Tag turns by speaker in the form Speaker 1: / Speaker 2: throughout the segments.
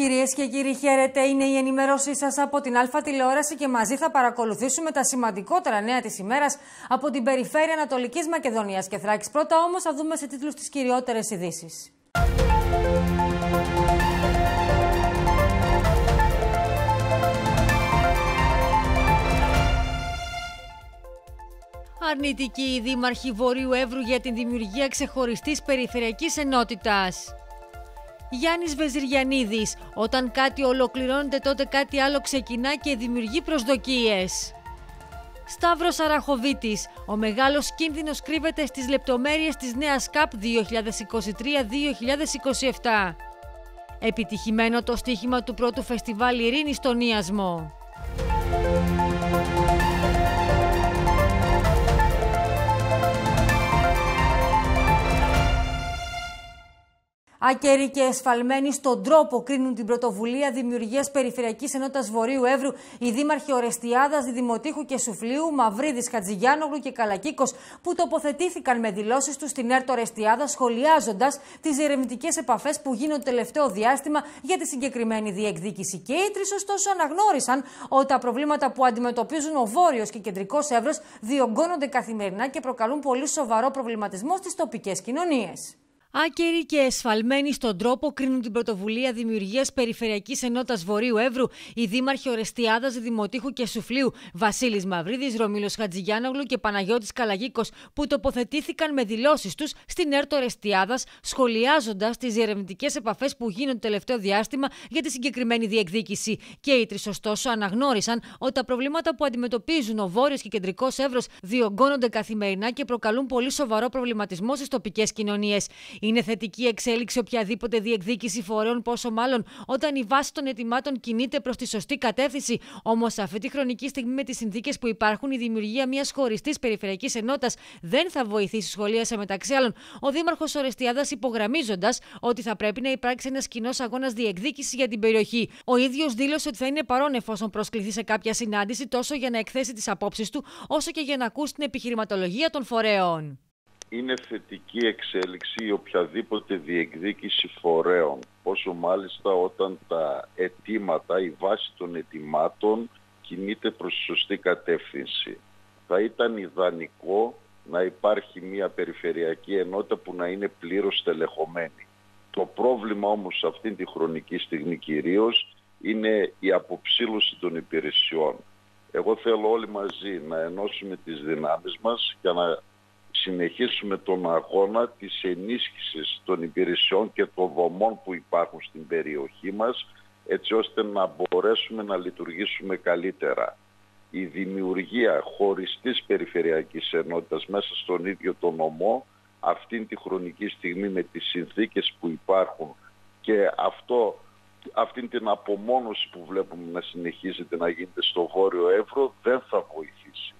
Speaker 1: Κυρίες και κύριοι, χαίρετε. Είναι η ενημέρωσή σας από την Αλφα Τηλεόραση και μαζί θα παρακολουθήσουμε τα σημαντικότερα νέα της ημέρας από την περιφέρεια Ανατολικής Μακεδονίας και Θράκης. Πρώτα όμως θα δούμε σε τίτλους τις κυριότερες ειδήσεις. Αρνητική η Δήμαρχη Βορείου Εύρου για την δημιουργία ξεχωριστής περιφερειακής ενότητας. Γιάννης Βεζιριανίδης, όταν κάτι ολοκληρώνεται τότε κάτι άλλο ξεκινά και δημιουργεί προσδοκίες. Σταύρος Αραχοβίτης, ο μεγάλος κίνδυνος κρύβεται στις λεπτομέρειες της νέας ΚΑΠ 2023-2027. Επιτυχημένο το στοίχημα του πρώτου φεστιβάλ Ειρήνης στον Ιασμό. Άκεροι και εσφαλμένοι στον τρόπο κρίνουν την πρωτοβουλία δημιουργίας Περιφερειακής Ενότητας Βορείου Εύρου οι δήμαρχοι Ορεστιάδας, Δημοτήχου και Σουφλίου, Μαυρίδης, Χατζηγιάνογλου και Καλακίκος, που τοποθετήθηκαν με δηλώσεις τους στην ΕΡΤ Ορεστιάδα, σχολιάζοντας τις ερευνητικές επαφές που γίνονται τελευταίο διάστημα για τη συγκεκριμένη διεκδίκηση. Και οι τρεις, ωστόσο, αναγνώρισαν ότι τα προβλήματα που αντιμετωπίζουν ο Βόρειος και Κεντρικός Εύρος διωγγώνονται καθημερινά και προκαλούν πολύ σοβαρό προβληματισμό στις τοπικές κοινωνίες. Άκεροι και εσφαλμένοι στον τρόπο κρίνουν την πρωτοβουλία δημιουργίας Περιφερειακής Ενότητας Βορείου Εύρου οι δήμαρχοι Ορεστιάδα, Δημοτήχου και Σουφλίου, Βασίλης Μαυρίδης, Ρωμίλο Χατζηγιάνογλου και Παναγιώτης Καλαγίκος, που τοποθετήθηκαν με δηλώσεις τους στην ΕΡΤ Ορεστιάδα, σχολιάζοντας τις διερευνητικές επαφές που γίνονται τελευταίο διάστημα για τη συγκεκριμένη διεκδίκηση. Και οι τρεις, ωστόσο, αναγνώρισαν ότι τα προβλήματα που αντιμετωπίζουν ο Βόρειος και Κεντρικός Εύρος διωγγώνονται καθημερινά και προκαλούν πολύ σοβαρό προβληματισμό στις τοπικές κοινωνίες. Είναι θετική εξέλιξη οποιαδήποτε διεκδίκηση φορέων, πόσο μάλλον όταν η βάση των ετοιμάτων κινείται προς τη σωστή κατεύθυνση. Όμως, αυτή τη χρονική στιγμή, με τις συνθήκες που υπάρχουν, η δημιουργία μιας χωριστής περιφερειακής ενότητας δεν θα βοηθήσει σχολίασε μεταξύ άλλων ο Δήμαρχος Ορεστιάδας, υπογραμμίζοντας ότι θα πρέπει να υπάρξει ένας κοινός αγώνας διεκδίκησης για την περιοχή. Ο ίδιος δήλωσε ότι θα είναι παρόν εφόσον προσκληθεί σε κάποια συνάντηση, τόσο για να εκθέσει τις απόψεις του, όσο και για να ακούσει την επιχειρηματολογία των φορέων
Speaker 2: είναι θετική εξέλιξη η οποιαδήποτε διεκδίκηση φορέων. Πόσο μάλιστα όταν τα αιτήματα, η βάση των αιτημάτων κινείται προς τη σωστή κατεύθυνση. Θα ήταν ιδανικό να υπάρχει μια περιφερειακή ενότητα που να είναι πλήρως τελεχωμένη. Το πρόβλημα όμως σε αυτήν τη χρονική στιγμή κυρίως είναι η αποψήλωση των υπηρεσιών. Εγώ θέλω όλοι μαζί να ενώσουμε τις δυνάμεις μας για να συνεχίσουμε τον αγώνα της ενίσχυσης των υπηρεσιών και των δομών που υπάρχουν στην περιοχή μας έτσι ώστε να μπορέσουμε να λειτουργήσουμε καλύτερα. Η δημιουργία χωριστής περιφερειακής ενότητας μέσα στον ίδιο τον νομό αυτήν τη χρονική στιγμή με τις συνθήκες που υπάρχουν και αυτό, αυτήν την απομόνωση που βλέπουμε να συνεχίζεται να γίνεται στο Βόρειο Εύρο δεν θα βοηθήσει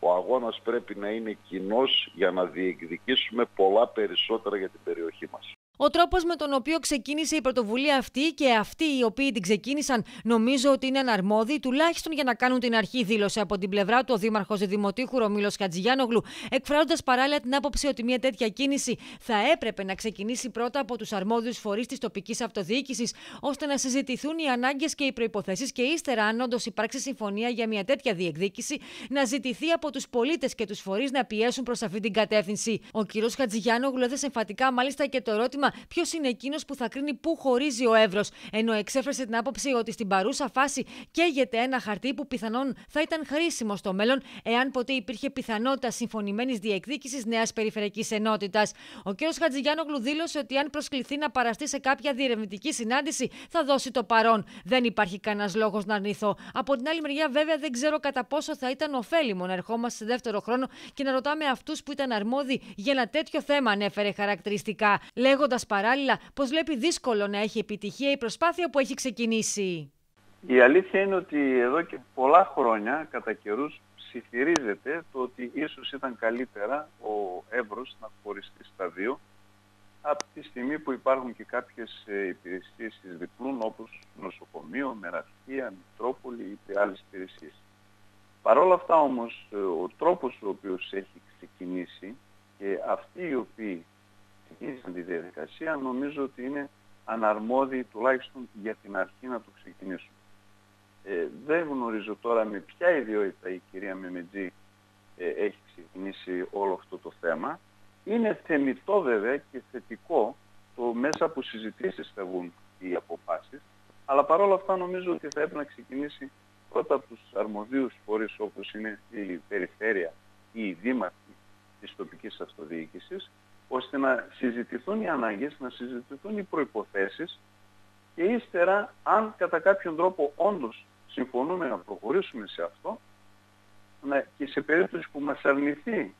Speaker 2: ο αγώνας πρέπει να είναι κοινός για να διεκδικήσουμε πολλά περισσότερα για την περιοχή μας.
Speaker 1: Ο τρόπος με τον οποίο ξεκίνησε η πρωτοβουλία αυτή και αυτοί οι οποίοι την ξεκίνησαν, νομίζω ότι είναι αναρμόδιοι, τουλάχιστον για να κάνουν την αρχή, δήλωσε από την πλευρά του ο Δήμαρχος Δημοτήχου Ρωμίλο Χατζηγιάνογλου, εκφράζοντας παράλληλα την άποψη ότι μια τέτοια κίνηση θα έπρεπε να ξεκινήσει πρώτα από τους αρμόδιους φορείς της τοπικής αυτοδιοίκησης, ώστε να συζητηθούν οι ανάγκες και οι προποθέσει και ύστερα, αν όντως υπάρξει συμφωνία για μια τέτοια διεκδίκηση, να ζητηθεί από τους πολίτες και τους φορείς να πιέσουν προς αυτή την κατεύθυνση. Ο κ. Χατζηγιάνογλου έθεσε εμφατικά μάλιστα και το ερώτημα ποιος είναι εκείνος που θα κρίνει πού χωρίζει ο Εύρος, ενώ εξέφρασε την άποψη ότι στην παρούσα φάση καίγεται ένα χαρτί που πιθανόν θα ήταν χρήσιμο στο μέλλον, εάν ποτέ υπήρχε πιθανότητα συμφωνημένης διεκδίκησης νέας περιφερειακής ενότητας. Ο κ. Χατζηγιάνογλου δήλωσε ότι αν προσκληθεί να παραστεί σε κάποια διερευνητική συνάντηση, θα δώσει το παρόν. Δεν υπάρχει κανένας λόγος να αρνηθώ. Από την άλλη μεριά, βέβαια, δεν ξέρω κατά πόσο θα ήταν ωφέλιμο να ερχόμαστε σε δεύτερο χρόνο και να ρωτάμε αυτούς που ήταν αρμόδιοι για ένα τέτοιο θέμα, ανέφερε χαρακτηριστικά, λέγοντας παράλληλα πως βλέπει δύσκολο να έχει επιτυχία η προσπάθεια που έχει ξεκινήσει.
Speaker 3: Η αλήθεια είναι ότι εδώ και πολλά χρόνια κατά καιρούς ψιθυρίζεται το ότι ίσως ήταν καλύτερα ο Εύρος να χωριστεί στα δύο από τη στιγμή που υπάρχουν και κάποιες ε, υπηρεσίες της διπλούν όπως νοσοκομείο, μεραρχία, μητρόπολη ή άλλες υπηρεσίες. Παρ' όλα αυτά όμως ε, ο τρόπος ο οποίος έχει ξεκινήσει και αυτοί οι οποίοι ξεκίνησαν τη διαδικασία νομίζω ότι είναι αναρμόδιοι τουλάχιστον για την αρχή να το ξεκινήσουν. Ε, δεν γνωρίζω τώρα με ποια ιδιότητα η κυρία Μεμετζή ε, έχει ξεκινήσει όλο αυτό το θέμα. Είναι θεμητό βέβαια και θετικό το μέσα από συζητήσεις θα βγουν οι αποφάσεις, αλλά παρόλα αυτά νομίζω ότι θα έπρεπε να ξεκινήσει πρώτα από τους αρμοδίους φορείς όπως είναι η περιφέρεια ή οι δήμαρχοι της τοπικής αυτοδιοίκησης, ώστε να συζητηθούν οι ανάγκες, να συζητηθούν οι προϋποθέσεις και ύστερα αν κατά κάποιον τρόπο όντως συμφωνούμε να προχωρήσουμε σε αυτό να, και σε περίπτωση που μας αρνηθεί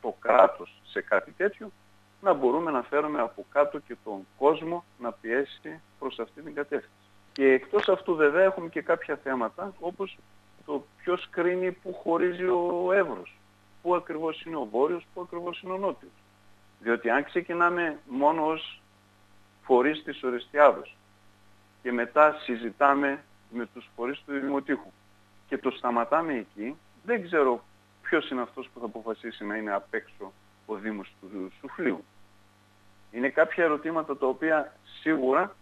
Speaker 3: το κράτος σε κάτι τέτοιο να μπορούμε να φέρουμε από κάτω και τον κόσμο να πιέσει προς αυτή την κατεύθυνση. Και εκτός αυτού βέβαια έχουμε και κάποια θέματα όπως το ποιος κρίνει που χωρίζει ο Εύρος. Πού ακριβώς είναι ο Βόρειος, πού ακριβώς είναι ο Νότιος. Διότι αν ξεκινάμε μόνο ως φορείς της Ορεστιάδος και μετά συζητάμε με τους φορείς του Δημοτήχου και το σταματάμε εκεί, δεν ξέρω ποιος είναι αυτός που θα αποφασίσει να είναι απ' έξω ο Δήμος του Σουφλίου. Είναι κάποια ερωτήματα τα οποία σίγουρα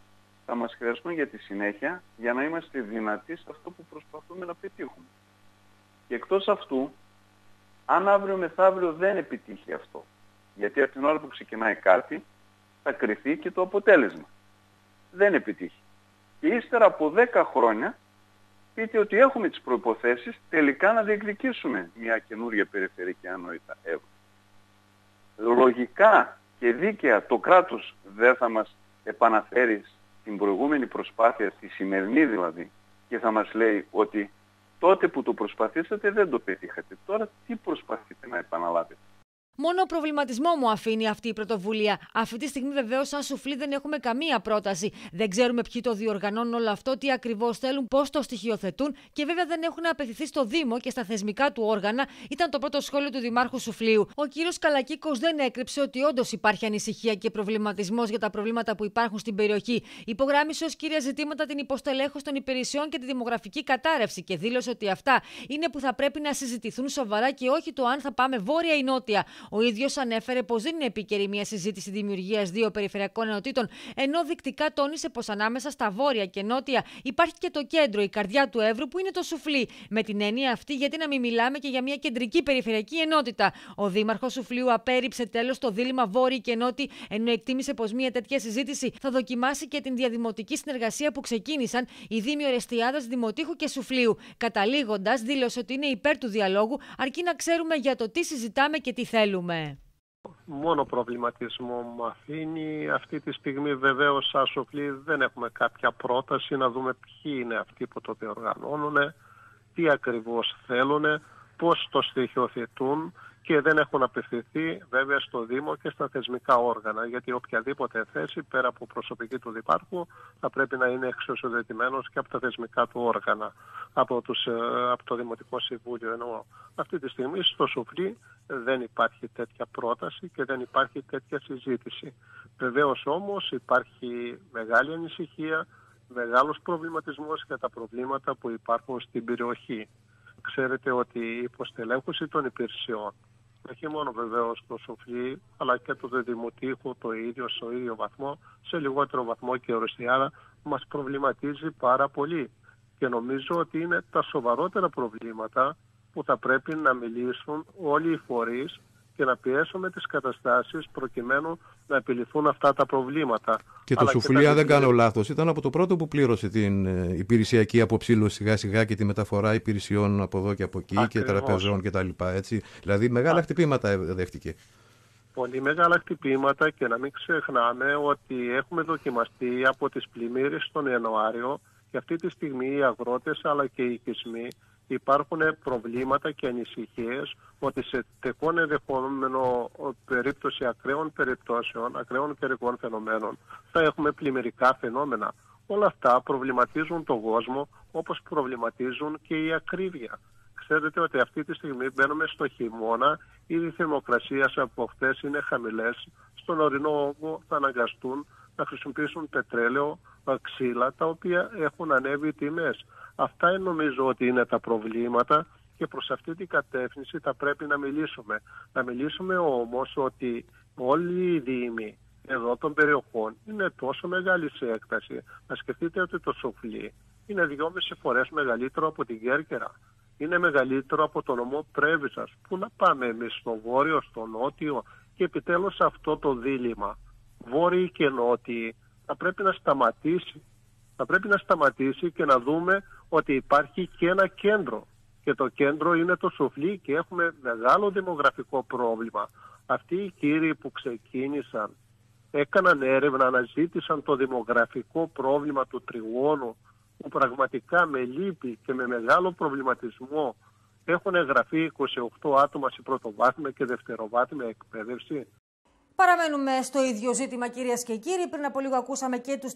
Speaker 3: θα μας χρειαστούν για τη συνέχεια για να είμαστε δυνατοί σε αυτό που προσπαθούμε να πετύχουμε. Και εκτός αυτού, αν αύριο μεθαύριο δεν επιτύχει αυτό, γιατί από την ώρα που ξεκινάει κάτι, θα κρυθεί και το αποτέλεσμα. Δεν επιτύχει. Και ύστερα από 10 χρόνια, πείτε ότι έχουμε τις προϋποθέσεις τελικά να διεκδικήσουμε μια καινούργια περιφερειακή ανόητα Εύρω. Λογικά και δίκαια το κράτος δεν θα μας επαναφέρει την προηγούμενη προσπάθεια, τη σημερινή δηλαδή, και θα μας λέει ότι τότε που το προσπαθήσατε δεν το πετύχατε. Τώρα τι προσπαθείτε να επαναλάβετε;
Speaker 1: Μόνο προβληματισμό μου αφήνει αυτή η πρωτοβουλία. Αυτή τη στιγμή, βεβαίως, σαν σουφλί δεν έχουμε καμία πρόταση. Δεν ξέρουμε ποιοι το διοργανώνουν όλο αυτό, τι ακριβώς θέλουν, πώς το στοιχειοθετούν και βέβαια δεν έχουν απευθυνθεί στο Δήμο και στα θεσμικά του όργανα, ήταν το πρώτο σχόλιο του Δημάρχου Σουφλίου. Ο κύριος Καλακίκος δεν έκρυψε ότι όντως υπάρχει ανησυχία και προβληματισμός για τα προβλήματα που υπάρχουν στην περιοχή. Υπογράμμισε ως κύρια ζητήματα την υποστελέχωση των υπηρεσιών και τη δημογραφική κατάρρευση και δήλωσε ότι αυτά είναι που θα πρέπει να συζητηθούν σοβαρά και όχι το αν θα πάμε βόρεια ή νότια. Ο ίδιος ανέφερε πως δεν είναι επίκαιρη μια συζήτηση δημιουργίας δύο περιφερειακών ενωτήτων, ενώ δεικτικά τόνισε πως ανάμεσα στα βόρεια και νότια υπάρχει και το κέντρο, η καρδιά του Εύρου, που είναι το Σουφλί. Με την έννοια αυτή, γιατί να μην μιλάμε και για μια κεντρική περιφερειακή ενότητα. Ο Δήμαρχος Σουφλίου απέρριψε τέλος το δίλημα Βόρειοι και Νότιοι, ενώ εκτίμησε πως μια τέτοια συζήτηση θα δοκιμάσει και την διαδημοτική συνεργασία που ξεκίνησαν οι Δήμοι Ορεστιάδας, Δημοτήχου και Σουφλίου. Καταλήγοντας, δήλωσε ότι είναι υπέρ του διαλόγου, αρκεί να ξέρουμε για το τι συζητάμε και τι θέλουμε θέλουμε.
Speaker 4: Μόνο προβληματισμό μου αφήνει. Αυτή τη στιγμή βεβαίως σαν σοφλή δεν έχουμε κάποια πρόταση να δούμε ποιοι είναι αυτοί που το διοργανώνουν, τι ακριβώς θέλουν, πώς το στοιχειοθετούν και δεν έχουν απευθυνθεί βέβαια στο Δήμο και στα θεσμικά όργανα γιατί οποιαδήποτε θέση πέρα από προσωπική του Διπάρχου θα πρέπει να είναι εξωσοδετημένος και από τα θεσμικά του όργανα από, τους, ε, από το Δημοτικό Συμβούλιο ενώ αυτή τη στιγμή στο Σουφλί δεν υπάρχει τέτοια πρόταση και δεν υπάρχει τέτοια συζήτηση. Βεβαίως όμως υπάρχει μεγάλη ανησυχία, μεγάλος προβληματισμός για τα προβλήματα που υπάρχουν στην περιοχή. Ξέρετε ότι η υποστελέχωση των υπηρεσιών όχι μόνο βεβαίως το Σοφλή, αλλά και το Δημοτήχο το ίδιο, στο ίδιο βαθμό, σε λιγότερο βαθμό και Ρωσιάδα, μας προβληματίζει πάρα πολύ. Και νομίζω ότι είναι τα σοβαρότερα προβλήματα που θα πρέπει να μιλήσουν όλοι οι φορείς και να πιέσουμε τις καταστάσεις προκειμένου να επιληθούν αυτά τα προβλήματα.
Speaker 5: Και το Σουφλία, δεν κάνω λάθος, ήταν από το πρώτο που πλήρωσε την ε, υπηρεσιακή αποψήλωση σιγά σιγά και τη μεταφορά υπηρεσιών από εδώ και από εκεί και τραπεζών κτλ. Έτσι. Δηλαδή μεγάλα χτυπήματα δέχτηκε.
Speaker 4: Πολύ μεγάλα χτυπήματα και να μην ξεχνάμε ότι έχουμε δοκιμαστεί από τις πλημμύρες τον Ιανουάριο και αυτή τη στιγμή οι αγρότες αλλά και οι οικισμοί υπάρχουν προβλήματα και ανησυχίες ότι σε τεκόν ενδεχόμενο περίπτωση ακραίων περιπτώσεων, ακραίων καιρικών φαινομένων, θα έχουμε πλημμυρικά φαινόμενα. Όλα αυτά προβληματίζουν τον κόσμο όπως προβληματίζουν και η ακρίβεια. Ξέρετε ότι αυτή τη στιγμή μπαίνουμε στο χειμώνα, ήδη οι θερμοκρασίες από χθες είναι χαμηλές, στον ορεινό όγκο θα αναγκαστούν να χρησιμοποιήσουν πετρέλαιο, ξύλα, τα οποία έχουν ανέβει οι τιμές. Αυτά νομίζω ότι είναι τα προβλήματα και προς αυτή την κατεύθυνση θα πρέπει να μιλήσουμε. Να μιλήσουμε όμως ότι όλοι οι Δήμοι εδώ των περιοχών είναι τόσο μεγάλη σε έκταση. Να σκεφτείτε ότι το Σοφλί είναι δυόμιση φορές μεγαλύτερο από την Κέρκυρα. Είναι μεγαλύτερο από το νομό Πρέβησας. Πού να πάμε εμείς, στο βόρειο, στο νότιο; Και επιτέλους αυτό το δίλημα, βόρειοι και νότιοι, θα πρέπει να σταματήσει. Θα πρέπει να σταματήσει και να δούμε ότι υπάρχει και ένα κέντρο. Και το κέντρο είναι το Σοφλί και έχουμε μεγάλο δημογραφικό πρόβλημα. Αυτοί οι κύριοι που ξεκίνησαν έκαναν έρευνα, αναζήτησαν το δημογραφικό πρόβλημα του τριγώνου που πραγματικά με λύπη και με μεγάλο προβληματισμό έχουν εγγραφεί 28 άτομα σε πρωτοβάθμια και δευτεροβάθμια εκπαίδευση
Speaker 1: Παραμένουμε στο ίδιο ζήτημα, κυρίες και κύριοι. Πριν από λίγο ακούσαμε και τους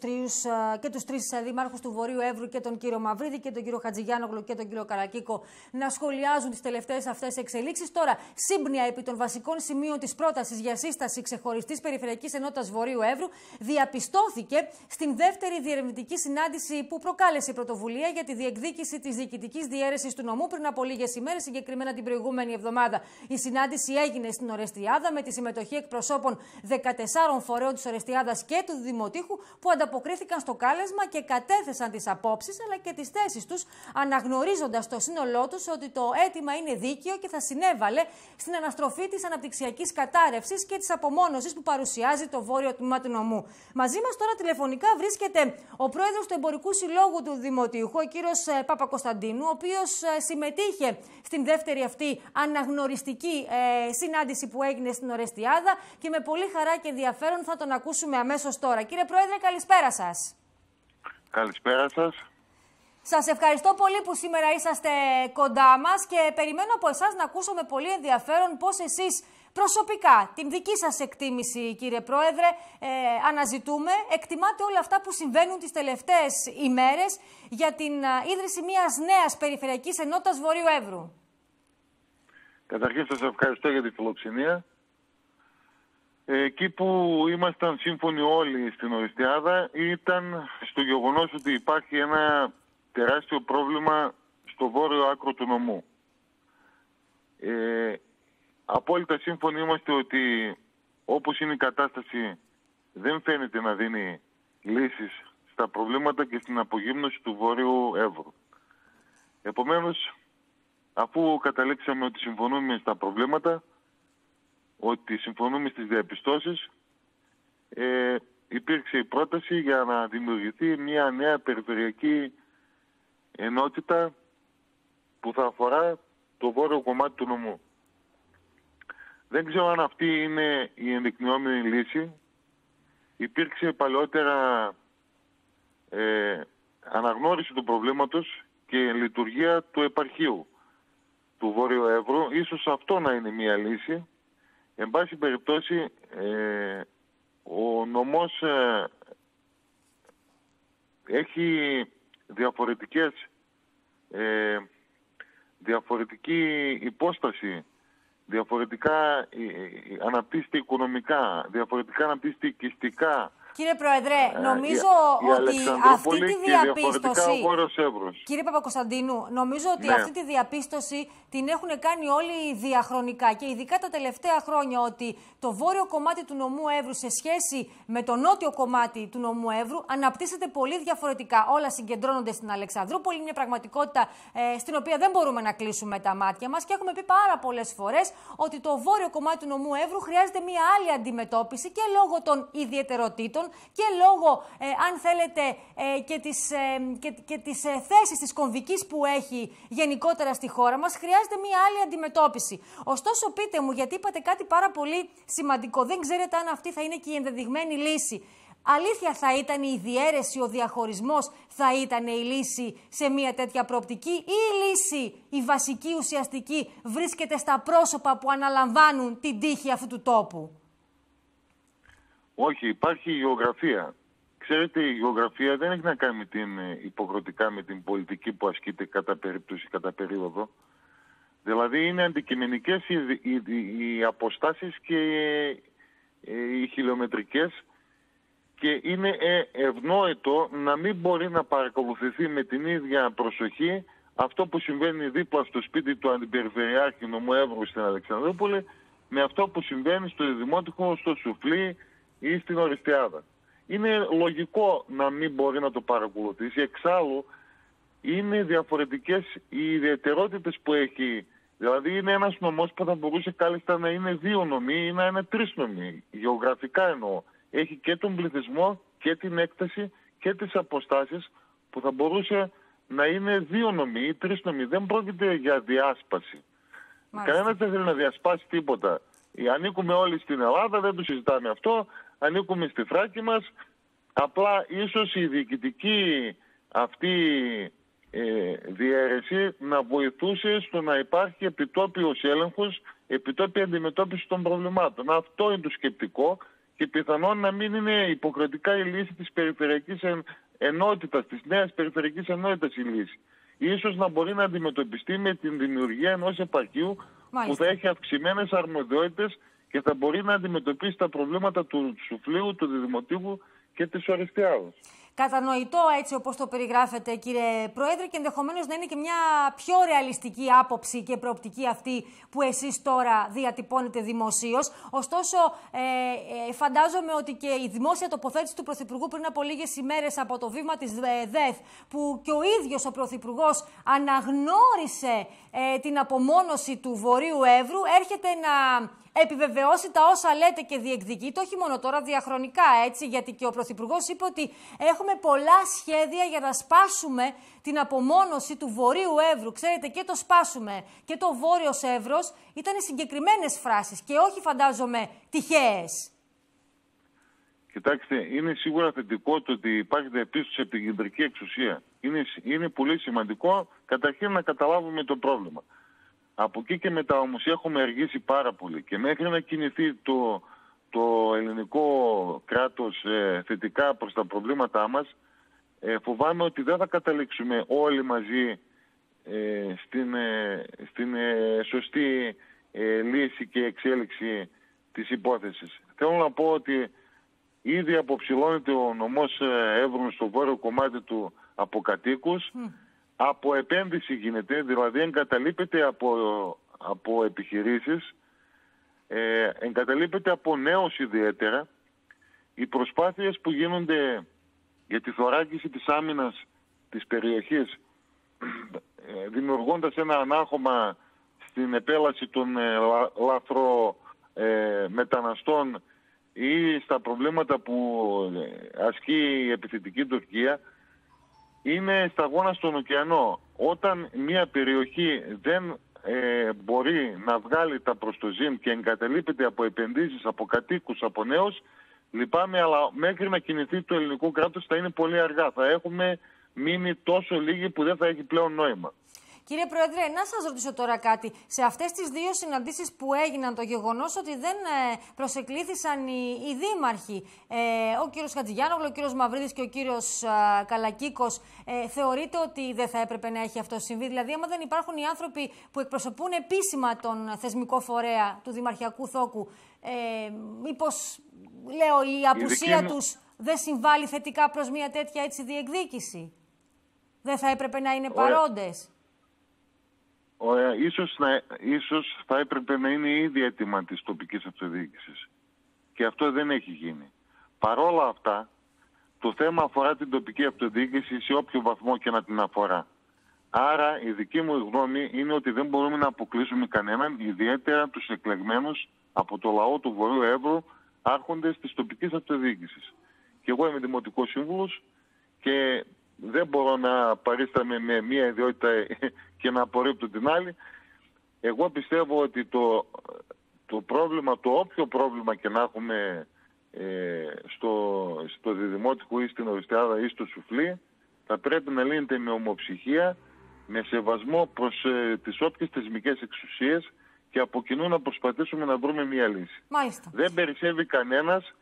Speaker 1: και τους τρεις δημάρχου του Βορείου Εύρου και τον κύριο Μαυρίδη και τον κύριο Χατζηγιάνογλου και τον κύριο Καρακίκο να σχολιάζουν τις τελευταίες αυτές εξελίξεις. Τώρα, σύμπνοια επί των βασικών σημείων της πρότασης για σύσταση ξεχωριστής περιφερειακής ενότητας Βορείου Εύρου διαπιστώθηκε στην δεύτερη διερευνητική συνάντηση που προκάλεσε η πρωτοβουλία για τη διεκδίκηση της διοικητικής διαίρεσης του νομού πριν από λίγες ημέρες, συγκεκριμένα την προηγούμενη εβδομάδα. Η συνάντηση έγινε στην Ορεστιάδα με τη συμμετοχή εκπροσώπων 14 φορέων της Ορεστιάδας και του Δημοτήχου που ανταποκρίθηκαν στο κάλεσμα και κατέθεσαν τις απόψεις αλλά και τις θέσεις τους, αναγνωρίζοντας στο σύνολό τους ότι το αίτημα είναι δίκαιο και θα συνέβαλε στην αναστροφή της αναπτυξιακής κατάρρευσης και της απομόνωσης που παρουσιάζει το βόρειο τμήμα του νομού. Μαζί μας τώρα τηλεφωνικά βρίσκεται ο πρόεδρος του Εμπορικού Συλλόγου του Δημοτήχου, ο κύριος ε, Παπακοσταντίνου, ο οποίος ε, συμμετείχε στην δεύτερη αυτή αναγνωριστική ε, συνάντηση που έγινε στην Ορεστιάδα και με πολύ χαρά και ενδιαφέρον θα τον ακούσουμε αμέσως τώρα. Κύριε Πρόεδρε, καλησπέρα σας.
Speaker 6: Καλησπέρα σας.
Speaker 1: Σας ευχαριστώ πολύ που σήμερα είσαστε κοντά μας και περιμένω από εσάς να ακούσω με πολύ ενδιαφέρον πώς εσείς προσωπικά την δική σας εκτίμηση κύριε Πρόεδρε ε, αναζητούμε. Εκτιμάτε όλα αυτά που συμβαίνουν τις τελευταίες ημέρες για την ίδρυση μιας νέας περιφερειακής ενότητας Βορείου Εύρου.
Speaker 6: Καταρχήν σας ευχαριστώ για τη φιλοξενία. Εκεί που ήμασταν σύμφωνοι όλοι στην Οριστιάδα ήταν στο γεγονός ότι υπάρχει ένα τεράστιο πρόβλημα στο βόρειο άκρο του νομού. Ε, απόλυτα σύμφωνοι είμαστε ότι όπως είναι η κατάσταση δεν φαίνεται να δίνει λύσεις στα προβλήματα και στην απογύμνωση του Βόρειου Εύρου. Επομένως, αφού καταλήξαμε ότι συμφωνούμε στα προβλήματα, ότι συμφωνούμε στις διαπιστώσεις ε, υπήρξε η πρόταση για να δημιουργηθεί μια νέα περιφερειακή ενότητα που θα αφορά το βόρειο κομμάτι του νομού. Δεν ξέρω αν αυτή είναι η ενδεικνυόμενη λύση. Υπήρξε παλαιότερα ε, αναγνώριση του προβλήματος και λειτουργία του επαρχείου του Βόρειου Εύρου. Ίσως αυτό να είναι μια λύση. Εν πάση περιπτώσει, ε, ο νομός ε, έχει διαφορετικές, ε, διαφορετική υπόσταση, διαφορετικά ε, αναπτύσσεται οικονομικά, διαφορετικά αναπτύσσεται οικιστικά,
Speaker 1: Κύριε Πρόεδρε, ε, νομίζω ότι αυτή τη διαπίστωση. Κύριε Παπακοσταντίνου, νομίζω ότι ναι. αυτή τη διαπίστωση την έχουν κάνει όλοι διαχρονικά και ειδικά τα τελευταία χρόνια ότι το βόρειο κομμάτι του νομού Εύρου σε σχέση με το νότιο κομμάτι του νομού Εύρου αναπτύσσεται πολύ διαφορετικά. Όλα συγκεντρώνονται στην Αλεξανδρούπολη, μια πραγματικότητα ε, στην οποία δεν μπορούμε να κλείσουμε τα μάτια μας και έχουμε πει πάρα πολλές φορές ότι το βόρειο κομμάτι του νομού Εύρου χρειάζεται μια άλλη αντιμετώπιση και λόγω των ιδιαιτεροτήτων και λόγω, ε, αν θέλετε, ε, και τις, ε, και, και τις ε, θέσεις της κομβικής που έχει γενικότερα στη χώρα μας, χρειάζεται μία άλλη αντιμετώπιση. Ωστόσο, πείτε μου, γιατί είπατε κάτι πάρα πολύ σημαντικό. Δεν ξέρετε αν αυτή θα είναι και η ενδεδειγμένη λύση. Αλήθεια θα ήταν η διαίρεση, ο διαχωρισμός θα ήταν η λύση σε μια τέτοια προοπτική ή η λύση, η βασική ουσιαστική, βρίσκεται στα πρόσωπα που αναλαμβάνουν την τύχη αυτού του τόπου;
Speaker 6: Όχι, υπάρχει γεωγραφία. Ξέρετε, η γεωγραφία δεν έχει να κάνει με την, ε, υποκροτικά με την πολιτική που ασκείται κατά περίπτωση, κατά περίοδο. Δηλαδή είναι αντικειμενικές οι, οι, οι αποστάσεις και ε, οι χιλιομετρικές και είναι ε, ευνόητο να μην μπορεί να παρακολουθηθεί με την ίδια προσοχή αυτό που συμβαίνει δίπλα στο σπίτι του Αντιπεριφερειάρχη νομού Εύρου στην Αλεξανδρούπολη με αυτό που συμβαίνει στο Δημότυχο, στο Σουφλί ή στην Οριστιάδα. Είναι λογικό να μην μπορεί να το παρακολουθήσει. Εξάλλου είναι διαφορετικές οι ιδιαιτερότητες που έχει. Δηλαδή είναι ένας νομός που θα μπορούσε κάλλιστα να είναι δύο νομοί ή να είναι τρεις νομοί. Γεωγραφικά εννοώ. Έχει και τον πληθυσμό και την έκταση και τις αποστάσεις που θα μπορούσε να είναι δύο νομοί ή τρεις νομοί. Δεν πρόκειται για διάσπαση. Κανένας δεν θέλει να διασπάσει τίποτα. Ανήκουμε όλοι στην Ελλάδα, δεν το συζητάμε αυτό. Ανήκουμε στη φράκη μας. Απλά ίσως η διοικητική αυτή ε, διαίρεση να βοηθούσε στο να υπάρχει επιτόπιος έλεγχος, επιτόπια αντιμετώπιση των προβλημάτων. Αυτό είναι το σκεπτικό και πιθανόν να μην είναι υποχρεωτικά η λύση της περιφερειακής ενότητας, της νέας περιφερειακής ενότητας η λύση. Ίσως να μπορεί να αντιμετωπιστεί με την δημιουργία ενός επαρχείου που θα έχει αυξημένες αρμοδιότητες και θα μπορεί να αντιμετωπίσει τα προβλήματα του Σουφλίου, του Διδημοτήχου και της Οριστιάδος
Speaker 1: κατανοητό έτσι όπως το περιγράφετε κύριε Πρόεδρε και ενδεχομένως να είναι και μια πιο ρεαλιστική άποψη και προοπτική αυτή που εσείς τώρα διατυπώνετε δημοσίως. Ωστόσο ε, ε, φαντάζομαι ότι και η δημόσια τοποθέτηση του Πρωθυπουργού πριν από λίγες ημέρες από το βήμα της ΔΕΘ που και ο ίδιος ο Πρωθυπουργός αναγνώρισε ε, την απομόνωση του Βορείου Εύρου έρχεται να επιβεβαιώσει τα όσα λέτε και διεκδικείτε, όχι μόνο τώρα, διαχρονικά έτσι, γιατί και ο Πρωθυπουργός είπε ότι έχουμε πολλά σχέδια για να σπάσουμε την απομόνωση του Βορείου Εύρου. Ξέρετε, και το σπάσουμε και το Βόρειος Εύρος ήταν συγκεκριμένες φράσεις και όχι, φαντάζομαι, τυχαίες.
Speaker 6: Κοιτάξτε, είναι σίγουρα θετικό το ότι υπάρχει επίσης επικεντρική εξουσία. Είναι, είναι πολύ σημαντικό καταρχήν να καταλάβουμε το πρόβλημα. Από εκεί και μετά όμως έχουμε αργήσει πάρα πολύ και μέχρι να κινηθεί το, το ελληνικό κράτος ε, θετικά προς τα προβλήματά μας ε, φοβάμαι ότι δεν θα καταλήξουμε όλοι μαζί ε, στην, ε, στην σωστή λύση και εξέλιξη της υπόθεσης. Θέλω να πω ότι ήδη αποψηλώνεται ο νομός Εύρων στο βόρειο κομμάτι του από κατοίκους από επένδυση γίνεται, δηλαδή εγκαταλείπεται από, από επιχειρήσεις, ε, εγκαταλείπεται από νέους ιδιαίτερα. Οι προσπάθειες που γίνονται για τη θωράκιση της άμυνας της περιοχής, ε, δημιουργώντας ένα ανάχωμα στην επέλαση των ε, λαθρο ε, μεταναστών ή στα προβλήματα που ε, ασκεί η επιθετική Τουρκία, είναι σταγόνα στον ωκεανό. Όταν μια περιοχή δεν ε, μπορεί να βγάλει τα προστοζήν και εγκαταλείπεται από επενδύσεις, από κατοίκους, από νέους, λυπάμαι, αλλά μέχρι να κινηθεί το ελληνικό κράτος θα είναι πολύ αργά. Θα έχουμε μείνει τόσο λίγοι που δεν θα έχει πλέον νόημα.
Speaker 1: Κύριε Πρόεδρε, να σας ρωτήσω τώρα κάτι. Σε αυτές τις δύο συναντήσεις που έγιναν, το γεγονός ότι δεν ε, προσεκλήθησαν οι, οι δήμαρχοι, ε, ο κύριος Χατζηγιάννογλου, ο κύριος Μαυρίδης και ο κύριος ε, Καλακίκος, ε, θεωρείτε ότι δεν θα έπρεπε να έχει αυτό συμβεί; Δηλαδή, άμα δεν υπάρχουν οι άνθρωποι που εκπροσωπούν επίσημα τον θεσμικό φορέα του Δημαρχιακού Θόκου, ε, μήπως, λέω, η απουσία τους δεν συμβάλλει θετικά προς μια τέτοια έτσι διεκδίκηση; Δεν θα έπρεπε να είναι παρόντες;
Speaker 6: Ωραία, ίσως, να, ίσως θα έπρεπε να είναι ήδη έτοιμα της τοπικής αυτοδιοίκησης. Και αυτό δεν έχει γίνει. Παρόλα αυτά, το θέμα αφορά την τοπική αυτοδιοίκηση σε όποιο βαθμό και να την αφορά. Άρα η δική μου γνώμη είναι ότι δεν μπορούμε να αποκλείσουμε κανέναν, ιδιαίτερα τους εκλεγμένους από το λαό του Βορείου Εύρου άρχοντες της τοπικής αυτοδιοίκησης. Και εγώ είμαι δημοτικός σύμβουλος και δεν μπορώ να παρίσταμαι με μία ιδιότητα και να απορρίπτω την άλλη. Εγώ πιστεύω ότι το, το πρόβλημα, το όποιο πρόβλημα και να έχουμε ε, στο, στο Διδημότικο ή στην Οριστιάδα ή στο Σουφλί θα πρέπει να λύνεται με ομοψυχία, με σεβασμό προς ε, τις όποιες θεσμικές εξουσίες και από κοινού να προσπαθήσουμε να βρούμε μία λύση.
Speaker 1: Μάλιστα.
Speaker 6: Δεν περισσεύει κανένας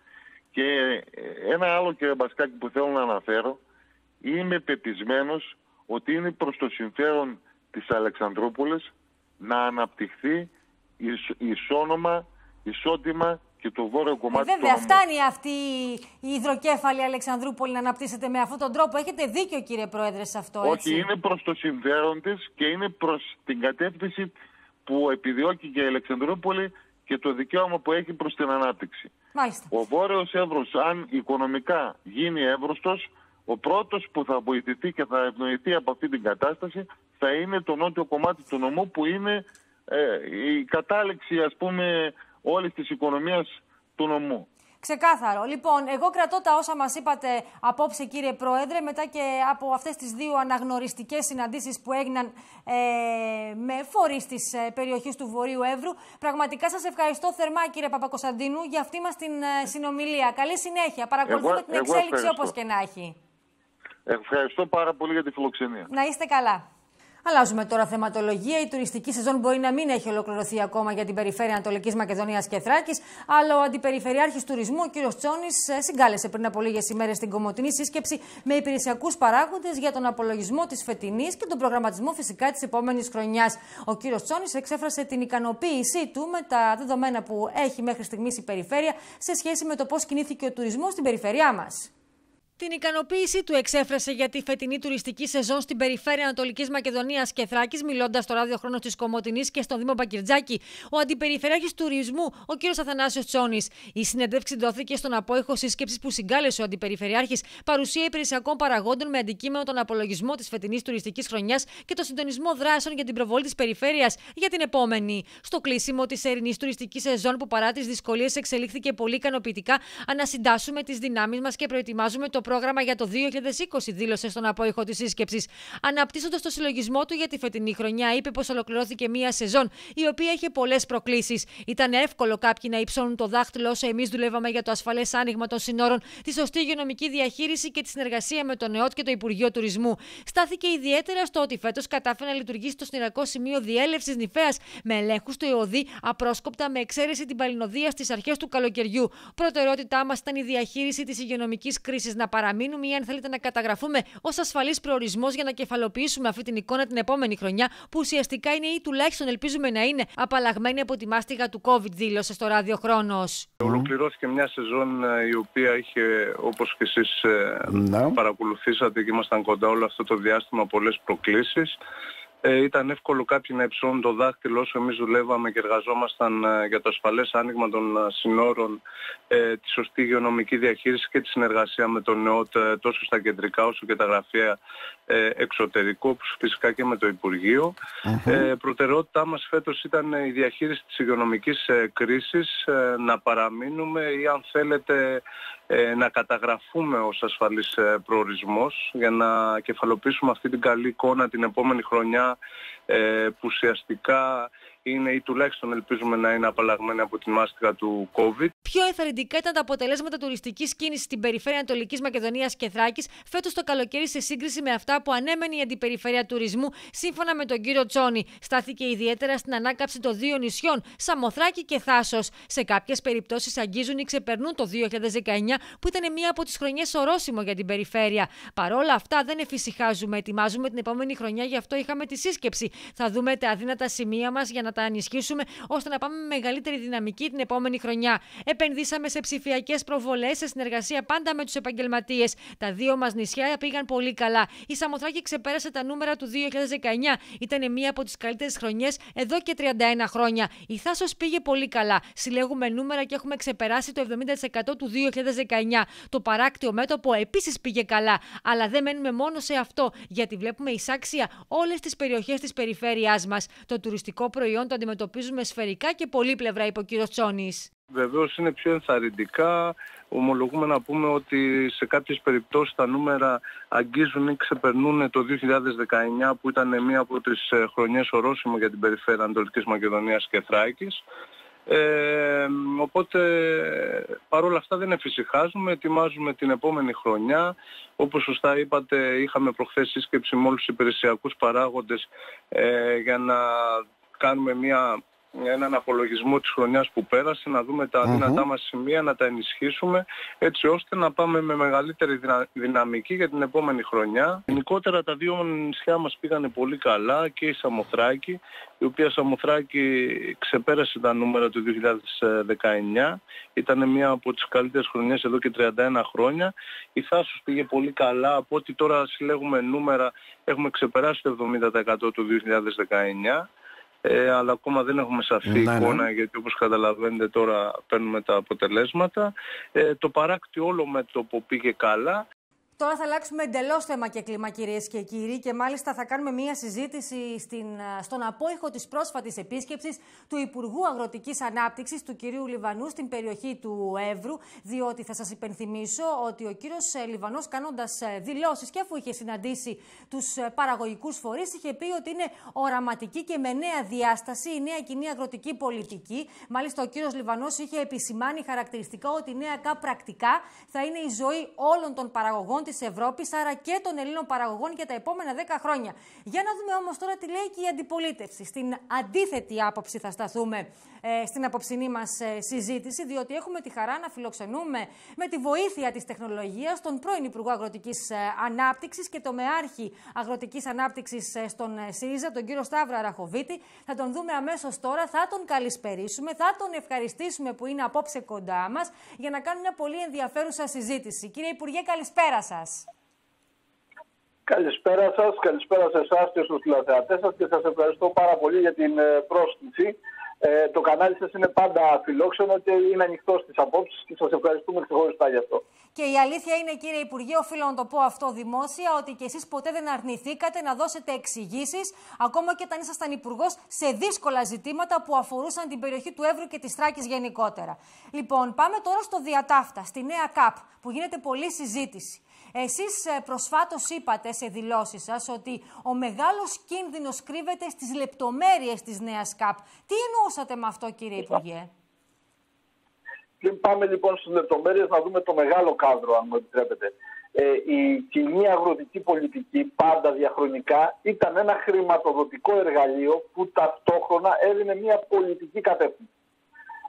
Speaker 6: και ε, ένα άλλο κύριε Μπασκάκη που θέλω να αναφέρω είμαι πεπισμένος ότι είναι προς το συμφέρον της Αλεξανδρούπολης να αναπτυχθεί ισόνομα, ισότιμα και το βόρειο κομμάτι
Speaker 1: ε, Βέβαια, φτάνει αυτή η υδροκέφαλη Αλεξανδρούπολη να αναπτύσσεται με αυτόν τον τρόπο. Έχετε δίκιο, κύριε Πρόεδρε, σε αυτό.
Speaker 6: Έτσι. Όχι, είναι προς το συμφέρον της και είναι προς την κατεύθυνση που επιδιώκει και η Αλεξανδρούπολη και το δικαίωμα που έχει προς την ανάπτυξη.
Speaker 1: Μάλιστα.
Speaker 6: Ο Βόρειος Εύρος, αν οικονομικά γίνει εύρωστος, ο πρώτος που θα βοηθηθεί και θα ευνοηθεί από αυτή την κατάσταση θα είναι το νότιο κομμάτι του νομού που είναι ε, η κατάληξη ας πούμε όλης της οικονομίας του νομού.
Speaker 1: Ξεκάθαρο. Λοιπόν, εγώ κρατώ τα όσα μας είπατε απόψε, κύριε Πρόεδρε, μετά και από αυτές τις δύο αναγνωριστικές συναντήσεις που έγιναν ε, με φορείς της ε, περιοχής του Βορείου Εύρου. Πραγματικά σας ευχαριστώ θερμά, κύριε Παπακοσαντίνου, για αυτή μας την ε, συνομιλία. Καλή συνέχεια. Παρακολουθούμε την εξέλιξη όπως και να έχει.
Speaker 6: Ευχαριστώ πάρα πολύ για τη φιλοξενία.
Speaker 1: Να είστε καλά. Αλλάζουμε τώρα θεματολογία. Η τουριστική σεζόν μπορεί να μην έχει ολοκληρωθεί ακόμα για την περιφέρεια Ανατολικής Μακεδονίας και Θράκης, αλλά ο Αντιπεριφερειάρχης Τουρισμού, ο κ. Τσόνης, ε, συγκάλεσε πριν από λίγες ημέρες στην κομμωτινή σύσκεψη με υπηρεσιακούς παράγοντες για τον απολογισμό της φετινής και τον προγραμματισμό φυσικά της επόμενης χρονιάς. Ο κ. Τσόνης εξέφρασε την ικανοποίησή του με τα δεδομένα που έχει μέχρι στιγμής η περιφέρεια σε σχέση με το πώς κινήθηκε ο τουρισμός στην περιφέρειά μας. Την ικανοποίησή του εξέφρασε για τη φετινή τουριστική σεζόν στην περιφέρεια Ανατολικής Μακεδονίας και Θράκης, μιλώντας στο ράδιοχρόνο της Κομωτινής και στον Δήμο Μπακυρτζάκη, ο Αντιπεριφερειάρχης Τουρισμού, ο κ. Αθανάσιος Τσόνης. Η συνεντεύξη δόθηκε στον απόϊχο σύσκεψης που συγκάλεσε ο Αντιπεριφερειάρχης, παρουσία υπηρεσιακών παραγόντων με αντικείμενο τον απολογισμό της φετινής τουριστικής χρονιάς και το συντονισμό δράσεων για την προβολή της περιφέρειας για την επόμενη. Στο κλείσιμο της ερηνής τουριστικής σεζόν, που παρά τις δυσκολίες εξελίχθηκε πολύ ικανοποιητικά, ανασυντάσσουμε τις δυνάμεις μας και προετοιμάζουμε το πρόγραμμα για το 2020, δήλωσε στον απόϊχο της σύσκεψης. Αναπτύσσοντας το συλλογισμό του για τη φετινή χρονιά, είπε πως ολοκληρώθηκε μία σεζόν η οποία είχε πολλές προκλήσεις. Ήταν εύκολο κάποιοι να υψώνουν το δάχτυλο όσο εμείς δουλεύαμε για το ασφαλές άνοιγμα των συνόρων, τη σωστή υγειονομική διαχείριση και τη συνεργασία με τον ΕΟΤ και το Υπουργείο Τουρισμού. Στάθηκε ιδιαίτερα στο ότι φέτος κατάφερε να λειτουργήσει το συνεργό σημείο διέλευσης νυφαία με ελέγχους στο ΕΟΔΗ απρόσκοπτα με εξαίρεση την παλινοδία στις αρχές του καλοκαιριού. Προτεραιότητά μας ήταν η διαχείριση της υγειονομικής κρίσης να παραμείνουμε ή αν θέλετε να καταγραφούμε ως ασφαλής προορισμός για να κεφαλοποιήσουμε αυτή την εικόνα την επόμενη χρονιά, που ουσιαστικά είναι ή τουλάχιστον ελπίζουμε να είναι απαλλαγμένη από τη μάστιγα του COVID, δήλωσε στο ράδιο Χρόνος.
Speaker 7: Ολοκληρώθηκε μια σεζόν ε, η οποία είχε, όπως και εσείς ε, παρακολουθήσατε και ήμασταν κοντά όλο αυτό το διάστημα, πολλές προκλήσεις. Ε, ήταν εύκολο κάποιοι να υψώνουν το δάχτυλο όσο εμείς δουλεύαμε και εργαζόμασταν ε, για το ασφαλές άνοιγμα των ε, συνόρων, ε, τη σωστή υγειονομική διαχείριση και τη συνεργασία με τον ΝΕΟΤ ε, τόσο στα κεντρικά όσο και τα γραφεία ε, εξωτερικού, όπως φυσικά και με το Υπουργείο. Ε, προτεραιότητά μας φέτος ήταν η διαχείριση της υγειονομικής κρίσης, να παραμείνουμε ή αν θέλετε να καταγραφούμε ως ασφαλής προορισμός για να κεφαλοποιήσουμε αυτή την καλή εικόνα την επόμενη χρονιά που ουσιαστικά είναι ή τουλάχιστον ελπίζουμε να είναι απαλλαγμένη από τη μάστιγα του COVID.
Speaker 1: Πιο ενθαρρυντικά ήταν τα αποτελέσματα τουριστικής κίνησης στην περιφέρεια Ανατολικής Μακεδονίας και Θράκης φέτος το καλοκαίρι σε σύγκριση με αυτά που ανέμενε η αντιπεριφέρεια τουρισμού, σύμφωνα με τον κύριο Τσόνη. Στάθηκε ιδιαίτερα στην ανάκαψη των δύο νησιών, Σαμοθράκη και Θάσος. Σε κάποιες περιπτώσεις αγγίζουν ή ξεπερνούν το 2019, που ήταν μία από τις χρονιές ορόσημο για την περιφέρεια. Παρόλα αυτά δεν εφησυχάζουμε, ετοιμάζουμε την επόμενη χρονιά, γι' αυτό είχαμε τη σύσκεψη. Θα δούμε τα αδύνατα σημεία μας για να τα ενισχύσουμε, ώστε να πάμε με μεγαλύτερη δυναμική την επόμενη χρονιά. Επενδύσαμε σε ψηφιακές προβολές σε συνεργασία πάντα με τους επαγγελματίες. Τα δύο μας νησιά πήγαν πολύ καλά. Η Σαμοθράκη ξεπέρασε τα νούμερα του 2019. Ήταν μία από τις καλύτερες χρονιές εδώ και 31 χρόνια. Η Θάσος πήγε πολύ καλά. Συλλέγουμε νούμερα και έχουμε ξεπεράσει το 70% του 2019. Το παράκτιο μέτωπο επίσης πήγε καλά. Αλλά δεν μένουμε μόνο σε αυτό, γιατί βλέπουμε εισάξια όλες τις περιοχές της περιφέρειάς μας. Το τουριστικό προϊόν το αντιμετωπίζουμε σφαιρικά και πολύπλευρα, είπε ο κύριος Τσόνης.
Speaker 7: Βεβαίως είναι πιο ενθαρρυντικά. Ομολογούμε να πούμε ότι σε κάποιες περιπτώσεις τα νούμερα αγγίζουν ή ξεπερνούν το 2019 που ήταν μία από τις ε, χρονιές ορόσημο για την περιφέρεια Ανατολικής Μακεδονίας και Θράκης. Ε, οπότε παρόλα αυτά δεν εφησυχάζουμε, ετοιμάζουμε την επόμενη χρονιά. Όπως σωστά είπατε είχαμε προχθές σύσκεψη με όλους τους υπηρεσιακούς παράγοντες ε, για να κάνουμε μια έναν απολογισμό της χρονιάς που πέρασε, να δούμε τα αδύνατά μας σημεία, να τα ενισχύσουμε, έτσι ώστε να πάμε με μεγαλύτερη δυναμική για την επόμενη χρονιά. Γενικότερα τα δύο νησιά μας πήγανε πολύ καλά και η Σαμοθράκη, η οποία Σαμοθράκη ξεπέρασε τα νούμερα του 2019. Ήταν μια από τις καλύτερες χρονιές εδώ και 31 χρόνια. Η Θάσος πήγε πολύ καλά, από ό,τι τώρα συλλέγουμε νούμερα έχουμε ξεπεράσει το 70% του 2019 ε, αλλά ακόμα δεν έχουμε σαφή ναι, ναι. εικόνα γιατί όπως καταλαβαίνετε τώρα παίρνουμε τα αποτελέσματα. Ε, το παράκτη όλο μέτωπο πήγε καλά.
Speaker 1: Τώρα θα αλλάξουμε εντελώς θέμα και κλίμα, κυρίες και κύριοι, και μάλιστα θα κάνουμε μία συζήτηση στην, στον απόϊχο της πρόσφατης επίσκεψης του Υπουργού Αγροτικής Ανάπτυξης, του κυρίου Λιβανού, στην περιοχή του Εύρου. Διότι θα σας υπενθυμίσω ότι ο κύριος ε, Λιβανός, κάνοντας ε, δηλώσεις και αφού είχε συναντήσει τους ε, παραγωγικούς φορείς, είχε πει ότι είναι οραματική και με νέα διάσταση η νέα κοινή αγροτική πολιτική. Μάλιστα, ο κύριος Λιβανός είχε επισημάνει χαρακτηριστικά ότι η νέα ΚΑ πρακτικά θα είναι η ζωή όλων των παραγωγών της Ευρώπης, άρα και των Ελλήνων παραγωγών για τα επόμενα 10 χρόνια. Για να δούμε όμως τώρα τι λέει και η αντιπολίτευση. Στην αντίθετη άποψη θα σταθούμε ε, στην απόψηνή μας ε, συζήτηση, διότι έχουμε τη χαρά να φιλοξενούμε με τη βοήθεια της τεχνολογίας τον πρώην Υπουργό Αγροτικής ε, Ανάπτυξης και το Μεάρχη Αγροτικής Ανάπτυξης ε, στον ε, ΣΥΡΙΖΑ, τον κύριο Σταύρο Αραχοβίτη. Θα τον δούμε αμέσως τώρα, θα τον καλησπερίσουμε, θα τον ευχαριστήσουμε που είναι απόψε κοντά μας για να κάνουμε μια πολύ ενδιαφέρουσα συζήτηση. Κύριε Υπουργέ, καλησπέρα σας.
Speaker 8: Καλησπέρα σας, καλησπέρα σε εσάς και στους τηλεθεατές σας και σας ευχαριστώ πάρα πολύ για την πρόσκληση. Ε, το κανάλι σας είναι πάντα φιλόξενο και είναι ανοιχτό στις απόψεις και σας ευχαριστούμε ξεχωριστά γι' αυτό.
Speaker 1: Και η αλήθεια είναι, κύριε Υπουργέ, οφείλω να το πω αυτό δημόσια, ότι και εσείς ποτέ δεν αρνηθήκατε να δώσετε εξηγήσεις, ακόμα και όταν ήσασταν υπουργός, σε δύσκολα ζητήματα που αφορούσαν την περιοχή του Εύρου και της Τράκη γενικότερα. Λοιπόν, πάμε τώρα στο διατάφτα, στη νέα ΚΑΠ, που γίνεται πολλή συζήτηση. Εσείς ε, προσφάτως είπατε σε δηλώσεις σας ότι ο μεγάλος κίνδυνος κρύβεται στις λεπτομέρειες της νέας ΚΑΠ. Τι εννοούσατε με αυτό κύριε Υπουργέ;
Speaker 8: Πριν πάμε λοιπόν στις λεπτομέρειες να δούμε το μεγάλο κάδρο αν μου επιτρέπετε. Ε, η κοινή αγροτική πολιτική πάντα διαχρονικά ήταν ένα χρηματοδοτικό εργαλείο που ταυτόχρονα έδινε μια πολιτική κατεύθυνση.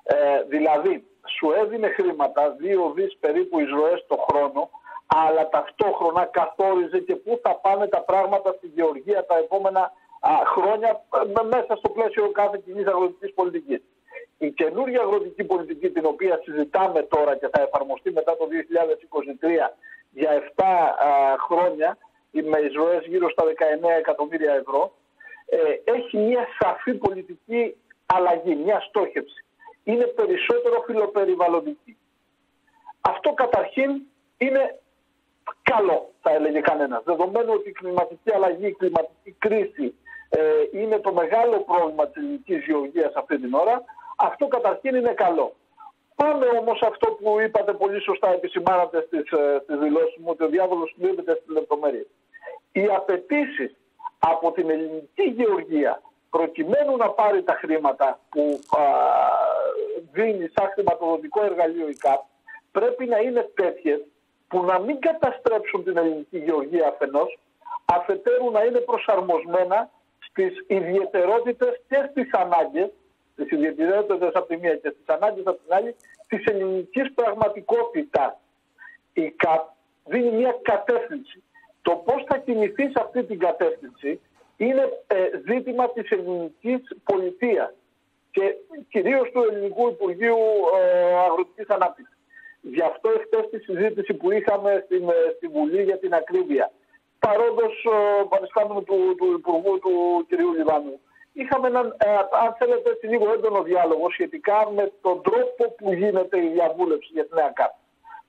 Speaker 8: Ε, δηλαδή, σου έδινε χρήματα, δύο δις περίπου εισρωές το χρόνο, αλλά ταυτόχρονα καθόριζε και πού θα πάνε τα πράγματα στη γεωργία τα επόμενα χρόνια μέσα στο πλαίσιο κάθε κοινής αγροτικής πολιτικής. Η καινούργια αγροτική πολιτική την οποία συζητάμε τώρα και θα εφαρμοστεί μετά το 2023 για 7 χρόνια με εισρωές γύρω στα 19 εκατομμύρια ευρώ ε, έχει μια σαφή πολιτική αλλαγή, μια στόχευση. Είναι περισσότερο φιλοπεριβαλλοντική. Αυτό καταρχήν είναι καλό, θα έλεγε κανένας. Δεδομένου ότι η κλιματική αλλαγή, η κλιματική κρίση ε, είναι το μεγάλο πρόβλημα της ελληνικής γεωργίας αυτή την ώρα, αυτό καταρχήν είναι καλό. Πάμε όμως αυτό που είπατε πολύ σωστά, επισημάνατε στις ε, δηλώσεις μου, ότι ο διάβολος κρύβεται στις λεπτομέρειες. Οι απαιτήσεις από την ελληνική γεωργία προκειμένου να πάρει τα χρήματα που α, δίνει σαν χρηματοδοτικό εργαλείο η ΚΑΠ πρέπει να είναι τέτοιες που να μην καταστρέψουν την ελληνική γεωργία αφενός, αφετέρου να είναι προσαρμοσμένα στις ιδιαιτερότητες και στις ανάγκες, στις ιδιαιτερότητες από τη μία και στις ανάγκες από την άλλη, της ελληνικής πραγματικότητας. Η ΚΑΠ δίνει μια κατεύθυνση. Το πώς θα κινηθείς σε αυτή την κατεύθυνση είναι ε, ζήτημα της ελληνικής πολιτείας και κυρίως του Ελληνικού Υπουργείου ε, Αγροτικής Ανάπτυξης. Γι' αυτό εχθές τη συζήτηση που είχαμε στην, ε, στη Βουλή για την ακρίβεια, παρόντος παριστάμενο του, του Υπουργού του κ. Λιβάνου, είχαμε έναν, ε, αν θέλετε, έτσι λίγο έντονο διάλογο σχετικά με τον τρόπο που γίνεται η διαβούλευση για την ΕΑΚΑΠ.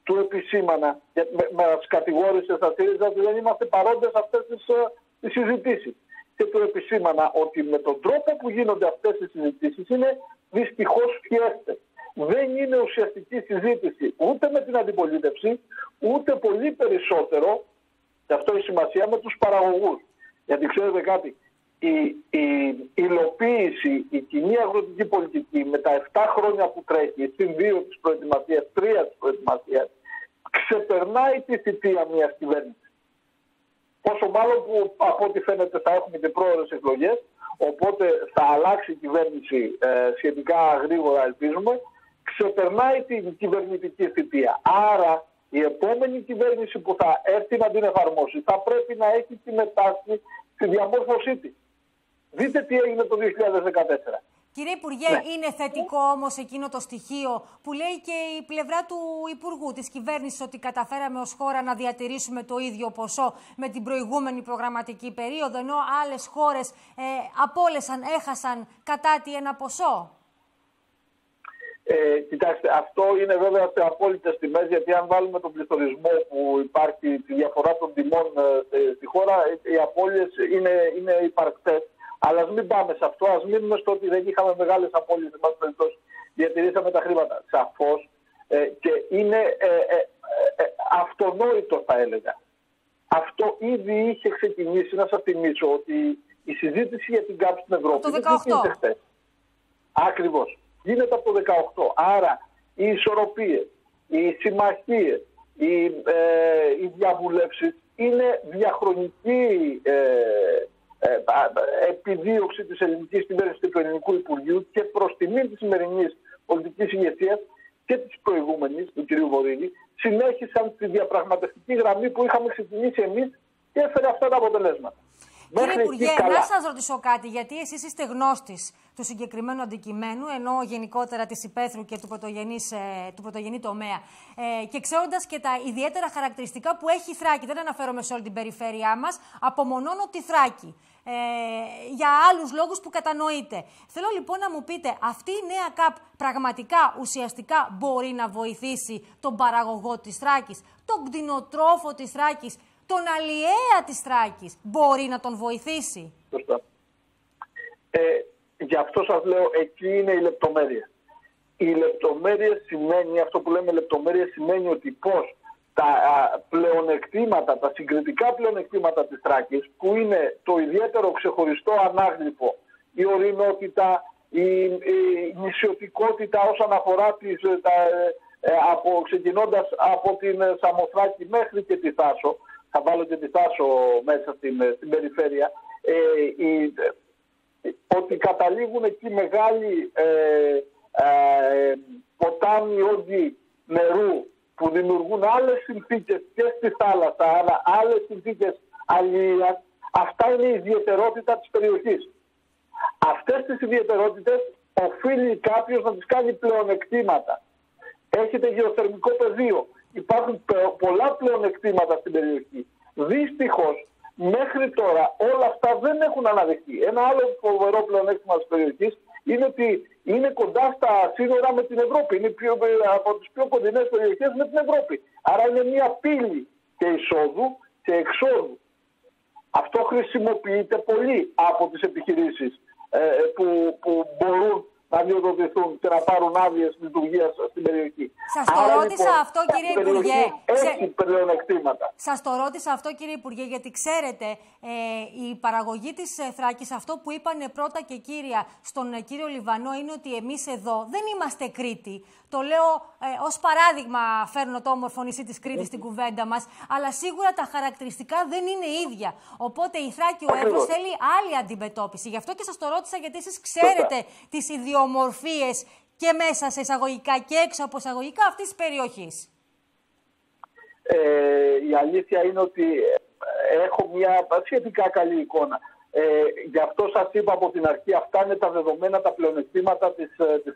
Speaker 8: Του επισήμανα, με, με κατηγόρησε στα ΣΥΡΙΖΑ ότι δεν είμαστε παρόντες αυτές τις τις ε, συζητήσεις. Και του επισήμανα ότι με τον τρόπο που γίνονται αυτές τι συζητήσεις είναι δυστυχώς φιέστε δεν είναι ουσιαστική συζήτηση ούτε με την αντιπολίτευση, ούτε πολύ περισσότερο, και αυτό έχει σημασία, με τους παραγωγούς. Γιατί ξέρετε κάτι, η, η υλοποίηση, η κοινή αγροτική πολιτική με τα 7 χρόνια που τρέχει, στην 2 της προετοιμασίας, 3 της προετοιμασίας, ξεπερνάει τη θητεία μιας κυβέρνησης. Πόσο μάλλον που από ό,τι φαίνεται θα έχουμε και πρόορες εκλογές, οπότε θα αλλάξει η κυβέρνηση ε, σχετικά γρήγορα ελπίζουμε ξεπερνάει την κυβερνητική θητεία. Άρα η επόμενη κυβέρνηση που θα έρθει να την εφαρμόσει θα πρέπει να έχει συμμετάσχει στη διαμόρφωσή της. Δείτε τι έγινε το 2014.
Speaker 1: Κύριε Υπουργέ, ναι. είναι θετικό όμως εκείνο το στοιχείο που λέει και η πλευρά του Υπουργού της κυβέρνησης ότι καταφέραμε ως χώρα να διατηρήσουμε το ίδιο ποσό με την προηγούμενη προγραμματική περίοδο, ενώ άλλες χώρες ε, απόλεσαν, έχασαν κατά τι ένα ποσό;
Speaker 8: Ε, κοιτάξτε, αυτό είναι βέβαια σε απόλυτες τιμές, γιατί αν βάλουμε τον πληθωρισμό που υπάρχει, τη διαφορά των τιμών ε, στη χώρα, ε, οι απώλειες είναι, είναι υπαρκτές. Αλλά ας μην πάμε σε αυτό, ας μείνουμε στο ότι δεν είχαμε μεγάλες απώλειες, εν πάση περιπτώσει, διατηρήσαμε τα χρήματα. Σαφώς ε, και είναι ε, ε, ε, αυτονόητο, θα έλεγα. Αυτό ήδη είχε ξεκινήσει, να σας θυμίσω, ότι η συζήτηση για την ΚΑΠ στην Ευρώπη
Speaker 1: δεν ξεκίνησε χθες.
Speaker 8: Ακριβώς. Γίνεται από το 18. Άρα οι ισορροπίες, οι συμμαχίες, οι, ε, οι διαβουλεύσεις είναι διαχρονική ε, ε, επιδίωξη της ελληνικής κυβέρνησης του ελληνικού Υπουργείου και προς τιμή της σημερινής πολιτικής ηγεσίας και της προηγούμενης, του κ. Βορύδη, συνέχισαν τη διαπραγματευτική γραμμή που είχαμε ξεκινήσει εμείς και έφερε αυτά τα αποτελέσματα.
Speaker 1: Κύριε Υπουργέ, να σας ρωτήσω κάτι, γιατί εσείς είστε γνώστης του συγκεκριμένου αντικειμένου, ενώ γενικότερα της υπαίθρου και του, πρωτογενής, ε, του πρωτογενή τομέα. Ε, και ξέροντας και τα ιδιαίτερα χαρακτηριστικά που έχει η Θράκη, δεν αναφέρομαι σε όλη την περιφέρειά μας, απομονώνω τη Θράκη. Ε, για άλλους λόγους που κατανοείτε. Θέλω λοιπόν να μου πείτε, αυτή η νέα ΚΑΠ πραγματικά ουσιαστικά μπορεί να βοηθήσει τον παραγωγό της Θράκης, τον κτηνοτρόφο της Θράκης, τον αλλιέα της Θράκης. Μπορεί να τον βοηθήσει;
Speaker 8: Σωστά. Ε, γι' αυτό σας λέω, εκεί είναι η λεπτομέρεια. Η λεπτομέρεια σημαίνει, αυτό που λέμε λεπτομέρεια σημαίνει ότι πώς τα πλεονεκτήματα, τα συγκριτικά πλεονεκτήματα της Θράκης, που είναι το ιδιαίτερο ξεχωριστό ανάγλυπο, η ορεινότητα, η, η νησιωτικότητα όσον αφορά τις, τα, ε, από, ξεκινώντας από την Σαμοθράκη μέχρι και τη Θάσο, θα βάλω και τη Θάσο μέσα στην, στην περιφέρεια, ε, η, ότι καταλήγουν εκεί μεγάλοι ε, ε, ποτάμοι όγκοι νερού που δημιουργούν άλλες συνθήκες και στη θάλασσα, αλλά άλλες συνθήκες αλληλείας, αυτά είναι η ιδιαιτερότητα της περιοχής. Αυτές τις ιδιαιτερότητες οφείλει κάποιος να τις κάνει πλεονεκτήματα. Έχετε γεωθερμικό πεδίο. Υπάρχουν πολλά πλεονεκτήματα στην περιοχή. Δυστυχώς Μέχρι τώρα όλα αυτά δεν έχουν αναδειχθεί. Ένα άλλο φοβερό πλεονέκτημα της περιοχής είναι ότι είναι κοντά στα σύνορα με την Ευρώπη. Είναι πιο, από τις πιο κοντινές περιοχές με την Ευρώπη. Άρα είναι μια πύλη και εισόδου και εξόδου. Αυτό χρησιμοποιείται πολύ από τις επιχειρήσεις ε, που, που μπορούν να διοδοτηθούν και να πάρουν άδειες λειτουργίας στην περιοχή.
Speaker 1: Σας το ρώτησα λοιπόν, αυτό, κύριε Υπουργέ.
Speaker 8: Έχει πλεονεκτήματα.
Speaker 1: Σας το ρώτησα αυτό, κύριε Υπουργέ, γιατί ξέρετε, ε, η παραγωγή της ε, Θράκη, αυτό που είπαν πρώτα και κύρια στον ε, κύριο Λιβανό, είναι ότι εμείς εδώ δεν είμαστε Κρήτη. Το λέω ε, ως παράδειγμα, φέρνω το όμορφο νησί της Κρήτης στην κουβέντα μας, αλλά σίγουρα τα χαρακτηριστικά δεν είναι ίδια. Οπότε η Θράκη, ο Εύρο θέλει άλλη αντιμετώπιση. Γι' αυτό και σας το ρώτησα, γιατί εσείς ξέρετε τις ιδιομορφίε και μέσα σε εισαγωγικά και έξω από εισαγωγικά αυτής της περιοχής.
Speaker 8: Ε, η αλήθεια είναι ότι ε, έχω μια σχετικά καλή εικόνα. Ε, γι' αυτό σας είπα από την αρχή, αυτά είναι τα δεδομένα, τα πλεονεκτήματα της, ε, της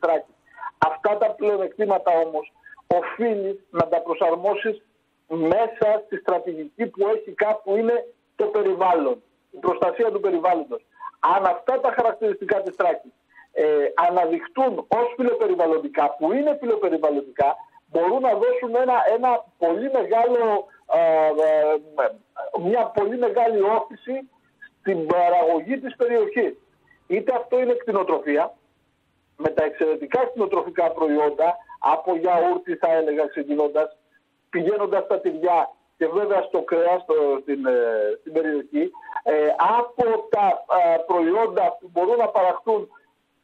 Speaker 8: Αυτά τα πλεονεκτήματα όμως οφείλει να τα προσαρμόσεις μέσα στη στρατηγική που έχει κάπου είναι το περιβάλλον, η προστασία του περιβάλλοντος. Αν αυτά τα χαρακτηριστικά της Τράκης ε, αναδειχτούν ως φιλοπεριβαλλοντικά, που είναι φιλοπεριβαλλοντικά, μπορούν να δώσουν ένα, ένα πολύ μεγάλο, ε, ε, μια πολύ μεγάλη όθηση στην παραγωγή της περιοχής. Είτε αυτό είναι κτηνοτροφία, με τα εξαιρετικά κτηνοτροφικά προϊόντα, από γιαούρτι θα έλεγα ξεκινώντας, πηγαίνοντας στα τυριά και βέβαια στο κρέας στην, ε, στην περιοχή, ε, από τα ε, προϊόντα που μπορούν να παραχθούν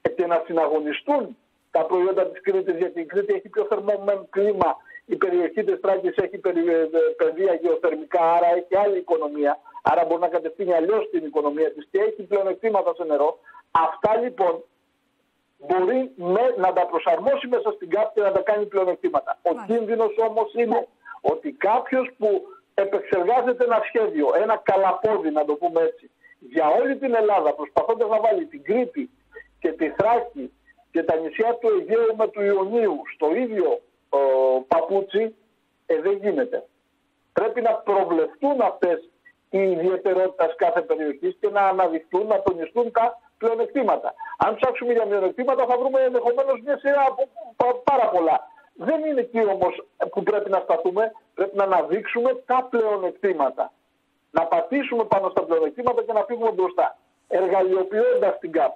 Speaker 8: και να συναγωνιστούν τα προϊόντα της Κρήτης, γιατί η Κρήτη έχει πιο θερμό κλίμα, η περιοχή της Τράκης έχει παιδεία γεωθερμικά, άρα έχει άλλη οικονομία, άρα μπορεί να κατευθύνει αλλιώς την οικονομία της και έχει πλεονεκτήματα σε νερό. Αυτά λοιπόν μπορεί να τα προσαρμόσει μέσα στην ΚΑΠ και να τα κάνει πλεονεκτήματα. Ο κίνδυνος όμως είναι ότι κάποιος που επεξεργάζεται ένα σχέδιο, ένα καλαπόδι να το πούμε έτσι, για όλη την Ελλάδα προσπαθώντας να βάλει την Κρήτη και τη Θράκη και τα νησιά του Αιγαίου με του Ιωνίου στο ίδιο παπούτσι, ε, δεν γίνεται. Πρέπει να προβλεφτούν αυτές οι ιδιαιτερότητες κάθε περιοχής και να αναδειχθούν, να τονιστούν τα πλεονεκτήματα. Αν ψάξουμε για μειονεκτήματα θα βρούμε ενδεχομένως μια σειρά από πάρα πολλά. Δεν είναι εκεί όμως που πρέπει να σταθούμε, πρέπει να αναδείξουμε τα πλεονεκτήματα. Να πατήσουμε πάνω στα πλεονεκτήματα και να φύγουμε μπροστά. Εργαλειοποιώντας την ΚΑΠ.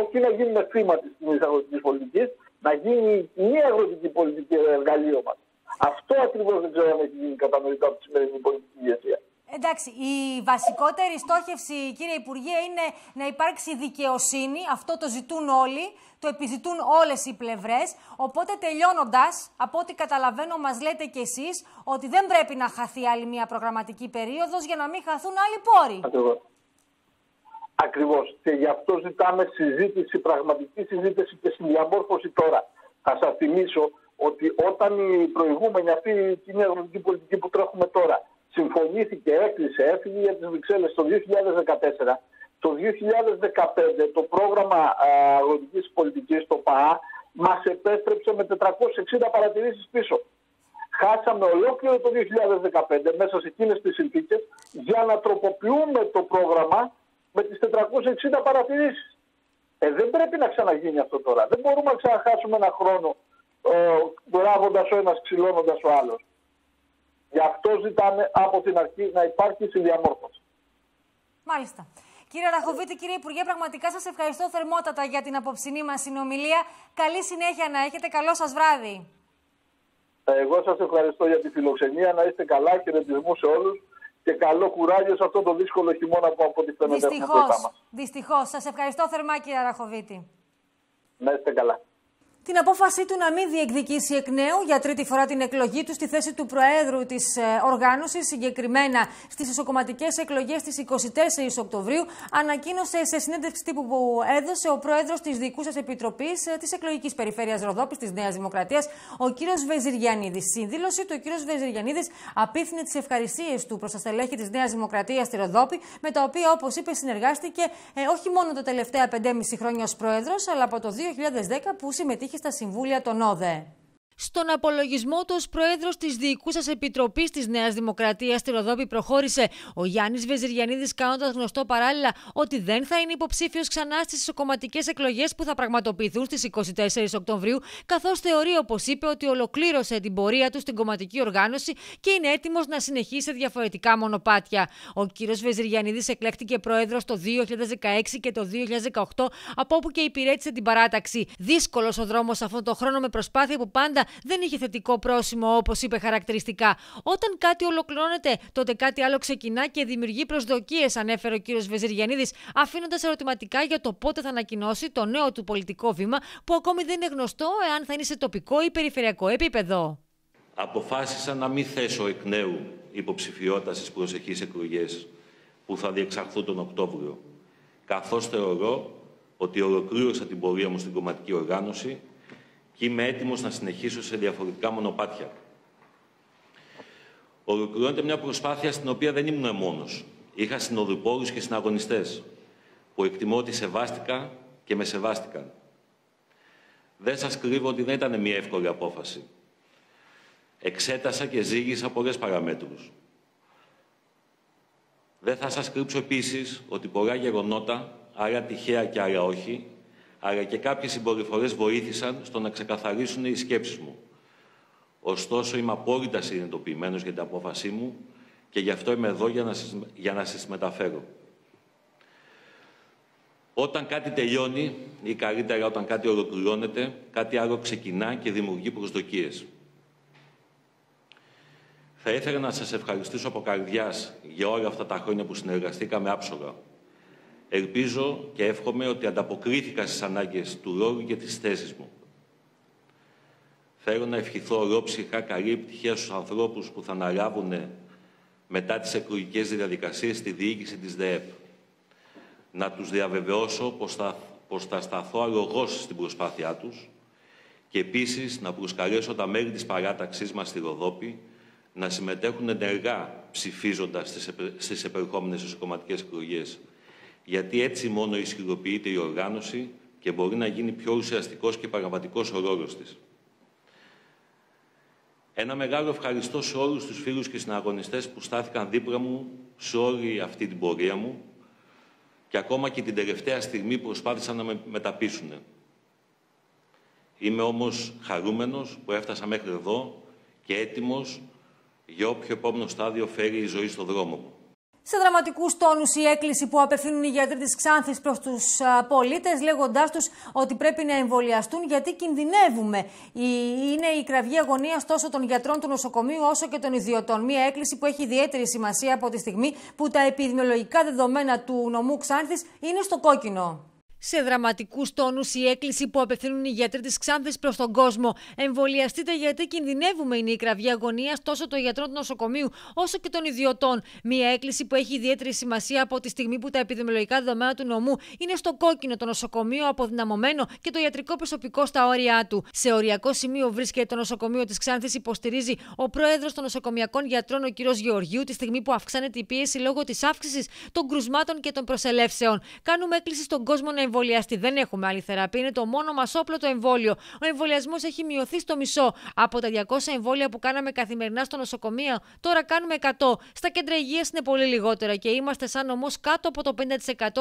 Speaker 8: Όχι να γίνουμε θύμα της αγροτικής πολιτικής, να γίνει μια αγροτική πολιτική εργαλείο μας. Αυτό ακριβώς δεν ξέρω αν έχει γίνει κατανοητό από τη σημερινή πολιτική ηγεσία.
Speaker 1: Εντάξει, η βασικότερη στόχευση, κύριε Υπουργέ, είναι να υπάρξει δικαιοσύνη. Αυτό το ζητούν όλοι, το επιζητούν όλες οι πλευρές. Οπότε, τελειώνοντας, από ό,τι καταλαβαίνω, μας λέτε κι εσείς ότι δεν πρέπει να χαθεί άλλη μια προγραμματική περίοδος για να μην χαθούν άλλοι πόροι.
Speaker 8: Ακριβώς. Ακριβώς. Και γι' αυτό ζητάμε συζήτηση, πραγματική συζήτηση και συνδιαμόρφωση τώρα. Θα σας θυμίσω ότι όταν η προηγούμενη αυτή η κοινή αγροτική πολιτική που τρέχουμε τώρα συμφωνήθηκε, έκλεισε, έφυγε για τις Βρυξέλλες το 2014. Το 2015 το πρόγραμμα αγροτικής πολιτικής, το ΠΑΑ, μας επέστρεψε με 460 παρατηρήσεις πίσω. Χάσαμε ολόκληρο το 2015 μέσα σε εκείνες τις συνθήκες για να τροποποιούμε το πρόγραμμα με τις 460 παρατηρήσεις. Ε, δεν πρέπει να ξαναγίνει αυτό τώρα. Δεν μπορούμε να ξαναχάσουμε ένα χρόνο ε, ο ένας, ξυλώνοντας ο άλλος. Γι' αυτό ζητάμε από την αρχή να υπάρχει συνδιαμόρφωση.
Speaker 1: Μάλιστα. Κύριε Ραχοβίτη, κύριε Υπουργέ, πραγματικά σας ευχαριστώ θερμότατα για την απόψινή μας συνομιλία. Καλή συνέχεια να έχετε. Καλό σας βράδυ.
Speaker 8: Εγώ σας ευχαριστώ για τη φιλοξενία. Να είστε καλά. Χαιρετισμού σε όλους. Και καλό κουράγιο σε αυτό το δύσκολο χειμώνα που από ό,τι φαίνεται
Speaker 1: έχουμε Δυστυχώς. Σας ευχαριστώ θερμά κύριε Ραχοβίτη.
Speaker 8: Να είστε καλά
Speaker 1: την απόφασή του να μην διεκδικήσει εκ νέου για τρίτη φορά την εκλογή του στη θέση του Προέδρου της ε, οργάνωσης, συγκεκριμένα στις ισοκομματικές εκλογές της 24 Οκτωβρίου, ανακοίνωσε σε συνέντευξη τύπου που έδωσε ο Πρόεδρος της Διοικούσα Επιτροπής ε, της Εκλογικής Περιφέρειας Ροδόπης της Νέας Δημοκρατίας, ο κ. Βεζιριανίδης. Στην δήλωση του, ο κ. Βεζιριανίδης απίθυνε τις ευχαρισίε του προς τα στελέχη της Νέας Δημοκρατίας στη Ροδόπη, με τα οποία, όπως είπε, συνεργάστηκε ε, όχι μόνο τα τελευταία 5,5 χρόνια ως Πρόεδρος, αλλά από το 2010 που συμμετείχε στα συμβούλια των ΟΔΕ. Στον απολογισμό του ως πρόεδρος της Διοικούσα Επιτροπής της Νέας Δημοκρατίας στη Ροδόπη προχώρησε ο Γιάννης Βεζιριανίδης, κάνοντας γνωστό παράλληλα ότι δεν θα είναι υποψήφιος ξανά στις ισοκομματικές εκλογές που θα πραγματοποιηθούν στις 24 Οκτωβρίου, καθώς θεωρεί, όπως είπε, ότι ολοκλήρωσε την πορεία του στην κομματική οργάνωση και είναι έτοιμος να συνεχίσει διαφορετικά μονοπάτια. Ο κύριος Βεζιριανίδης εκλέχτηκε πρόεδρος το 2016 και το 2018, από όπου και υπηρέτησε την παράταξη. Δύσκολος ο δρόμος αυτόν τον χρόνο με προσπάθεια που πάντα δεν είχε θετικό πρόσημο, όπως είπε χαρακτηριστικά. Όταν κάτι ολοκληρώνεται, τότε κάτι άλλο ξεκινά και δημιουργεί προσδοκίες, ανέφερε ο κ. Βεζιριανίδης, αφήνοντας ερωτηματικά για το πότε θα ανακοινώσει το νέο του πολιτικό βήμα, που ακόμη δεν είναι γνωστό εάν θα είναι σε τοπικό ή περιφερειακό επίπεδο.
Speaker 9: Αποφάσισα να μην θέσω εκ νέου υποψηφιότητας στις προσεχείς εκλογές που θα διεξαχθούν τον Οκτώβριο, καθώς θεωρώ ότι ολοκλήρωσα την πορεία μου στην κομματική οργάνωση και είμαι έτοιμος να συνεχίσω σε διαφορετικά μονοπάτια. Ολοκληρώνεται μια προσπάθεια στην οποία δεν ήμουν μόνος. Είχα συνοδοιπόρους και συναγωνιστές που εκτιμώ ότι σεβάστηκα και με σεβάστηκαν. Δεν σας κρύβω ότι δεν ήταν μια εύκολη απόφαση. Εξέτασα και ζήγησα πολλές παραμέτρους. Δεν θα σας κρύψω επίσης ότι πολλά γεγονότα, άρα τυχαία και άρα όχι, αλλά και κάποιες συμπεριφορέ βοήθησαν στο να ξεκαθαρίσουν οι σκέψεις μου. Ωστόσο, είμαι απόλυτα συνειδητοποιημένος για την απόφασή μου και γι' αυτό είμαι εδώ για να σας, για να σας μεταφέρω. Όταν κάτι τελειώνει ή καλύτερα όταν κάτι ολοκληρώνεται, κάτι άλλο ξεκινά και δημιουργεί προσδοκίες. Θα ήθελα να σας ευχαριστήσω από καρδιάς για όλα αυτά τα χρόνια που συνεργαστήκαμε άψογα Ελπίζω και εύχομαι ότι ανταποκρίθηκα στις ανάγκες του ρόλου και της θέσης μου. Θέλω να ευχηθώ ολόψυχα καλή επιτυχία στους ανθρώπους που θα αναλάβουν μετά τις εκλογικές διαδικασίες στη διοίκηση της ΔΕΕΠ. Να τους διαβεβαιώσω πως θα, πως θα σταθώ αλογός στην προσπάθειά τους και επίσης να προσκαλέσω τα μέλη της παράταξής μας στη Ροδόπη να συμμετέχουν ενεργά ψηφίζοντας στις, επερχόμενες κομματικές εκλογές γιατί έτσι μόνο ισχυροποιείται η οργάνωση και μπορεί να γίνει πιο ουσιαστικός και πραγματικός ο ρόλος της. Ένα μεγάλο ευχαριστώ σε όλους τους φίλους και συναγωνιστές που στάθηκαν δίπλα μου σε όλη αυτή την πορεία μου και ακόμα και την τελευταία στιγμή προσπάθησαν να με μεταπίσουν. Είμαι όμως χαρούμενος που έφτασα μέχρι εδώ και έτοιμος για όποιο επόμενο στάδιο φέρει η ζωή στο δρόμο μου.
Speaker 1: Σε δραματικούς τόνους η έκκληση που απευθύνουν οι γιατροί της Ξάνθης προς τους πολίτες, λέγοντάς τους ότι πρέπει να εμβολιαστούν γιατί κινδυνεύουμε. Είναι η κραυγή αγωνίας τόσο των γιατρών του νοσοκομείου όσο και των ιδιωτών. Μία έκκληση που έχει ιδιαίτερη σημασία από τη στιγμή που τα επιδημιολογικά δεδομένα του νομού Ξάνθης είναι στο κόκκινο. Σε δραματικούς τόνους η έκκληση που απευθύνουν οι γιατροί της Ξάνθης προς τον κόσμο. Εμβολιαστείτε γιατί κινδυνεύουμε, είναι η κραυγή αγωνίας τόσο των γιατρών του νοσοκομείου όσο και των ιδιωτών. Μία έκκληση που έχει ιδιαίτερη σημασία από τη στιγμή που τα επιδημιολογικά δεδομένα του νομού είναι στο κόκκινο το νοσοκομείο αποδυναμωμένο και το ιατρικό προσωπικό στα όρια του. Σε οριακό σημείο βρίσκεται το νοσοκομείο της Ξάνθης, υποστηρίζει ο πρόεδρος των νοσοκομιακών γιατρών, ο κ. Γεωργίου, τη στιγμή που αυξάνεται η πίεση λόγω της αύξησης των κρουσμάτων και των προσελεύσεων. Κάνουμε έκκληση στον κόσμο να εμβολιαστεί. Δεν έχουμε άλλη θεραπεία. Είναι το μόνο μας όπλο το εμβόλιο. Ο εμβολιασμός έχει μειωθεί στο μισό. Από τα 200 εμβόλια που κάναμε καθημερινά στο νοσοκομείο, τώρα κάνουμε 100. Στα κέντρα υγείας είναι πολύ λιγότερα και είμαστε σαν όμω κάτω από το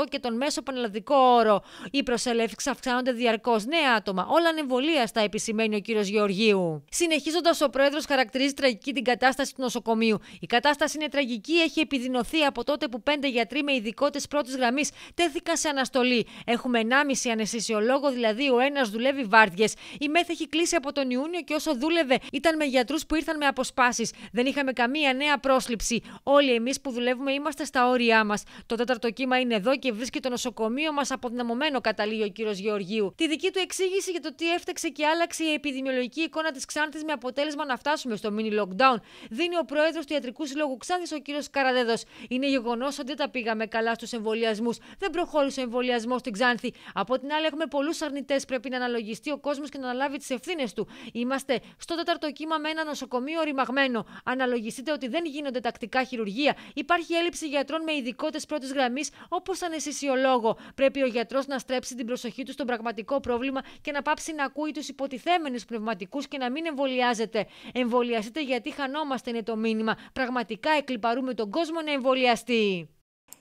Speaker 1: 50% και τον μέσο πανελλαδικό όρο. Οι προσελεύσεις αυξάνονται διαρκώς. Νέα άτομα, όλα ανεμβολίαστα, επισημαίνει ο κύριος Γεωργίου. Συνεχίζοντας, ο πρόεδρος χαρακτηρίζει τραγική την κατάσταση του νοσοκομείου. Η κατάσταση είναι τραγική, έχει επιδεινωθεί από τότε που πέντε γιατροί με ειδικότητες πρώτης γραμμής τέθηκαν σε αναστολή. Έχουμε 1,5 αναισθησιολόγο, δηλαδή ο ένας δουλεύει βάρδιες. Η ΜΕΘ έχει κλείσει από τον Ιούνιο και όσο δούλευε ήταν με γιατρούς που ήρθαν με αποσπάσεις. Δεν είχαμε καμία νέα πρόσληψη. Όλοι εμείς που δουλεύουμε είμαστε στα όρια μας. Το τέταρτο κύμα είναι εδώ και βρίσκει το νοσοκομείο μας αποδυναμωμένο, καταλήγει ο κύριος Γεωργίου. Τη δική του εξήγηση για το τι έφταξε και άλλαξε η επιδημιολογική εικόνα της Ξάνθης με αποτέλεσμα να φτάσουμε στο mini lockdown δίνει ο πρόεδρος του Ιατρικού Συλλόγου Ξάνθης, ο κύριος Καραδέδος. Είναι γεγονός ότι δεν τα πήγαμε καλά στους εμβολιασμούς. Δεν προχώρησε ο εμβολιασμός στην Ξάνθη. Από την άλλη, έχουμε πολλούς αρνητές. Πρέπει να αναλογιστεί ο κόσμος και να αναλάβει τις ευθύνες του. Είμαστε στο τέταρτο κύμα με ένα νοσοκομείο ρημαγμένο. Αναλογιστείτε ότι δεν γίνονται τακτικά χειρουργία. Υπάρχει έλλειψη γιατρών με ειδικότητες πρώτης γραμμής, όπως αναισθησιολόγο. Πρέπει ο γιατρός να στρέψει την προσοχή του στο πραγματικό πρόβλημα και να πάψει να ακούει τους υποτιθέμενους πνευματικούς και να μην εμβολιάζεται. Εμβολιαστείτε γιατί χανόμαστε, είναι το μήνυμα. Πραγματικά εκλυπαρούμε τον κόσμο να εμβολιαστεί.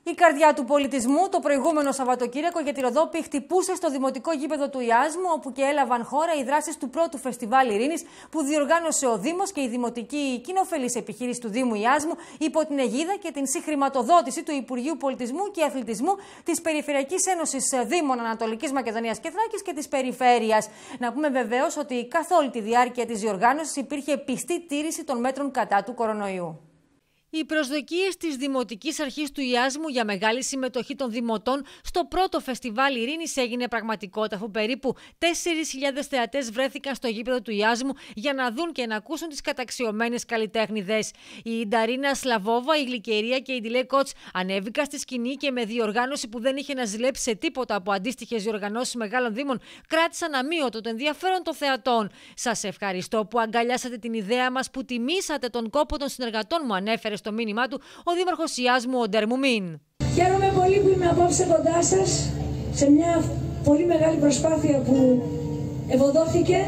Speaker 1: Η καρδιά του πολιτισμού το προηγούμενο Σαββατοκύριακο για τη Ροδόπη χτυπούσε στο δημοτικό γήπεδο του Ιάσμου, όπου και έλαβαν χώρα οι δράσεις του πρώτου φεστιβάλ Ειρήνης που διοργάνωσε ο Δήμος και η δημοτική κοινοφελής επιχείρηση του Δήμου Ιάσμου υπό την αιγίδα και την συγχρηματοδότηση του Υπουργείου Πολιτισμού και Αθλητισμού της Περιφερειακής Ένωσης Δήμων Ανατολικής Μακεδονίας και Θράκης και της Περιφέρειας. Να πούμε βεβαίως ότι καθ' όλη τη διάρκεια της διοργάνωσης υπήρχε πιστή τήρηση των μέτρων κατά του κορονοϊού. Οι προσδοκίες της Δημοτικής Αρχής του Ιάσμου για μεγάλη συμμετοχή των δημοτών στο πρώτο φεστιβάλ Ειρήνης έγινε πραγματικότητα, αφού περίπου 4.000 θεατές βρέθηκαν στο γήπεδο του Ιάσμου για να δουν και να ακούσουν τις καταξιωμένες καλλιτέχνηδες. Η Νταρίνα Σλαβόβα, η Γλυκερία και η Ντιλέ Κότς ανέβηκαν στη σκηνή και με διοργάνωση που δεν είχε να ζηλέψει σε τίποτα από αντίστοιχες διοργανώσεις μεγάλων Δήμων, κράτησαν αμύωτο το ενδιαφέρον των θεατών. Σας ευχαριστώ που αγκαλιάσατε την ιδέα μας, που τιμήσατε τον κόπο των συνεργατών, μου ανέφερε στο μήνυμά του ο Δήμαρχος Ιάσμου, ο Ντερμουμίν.
Speaker 10: Χαίρομαι πολύ που είμαι απόψε κοντά σας σε μια πολύ μεγάλη προσπάθεια που ευωδόθηκε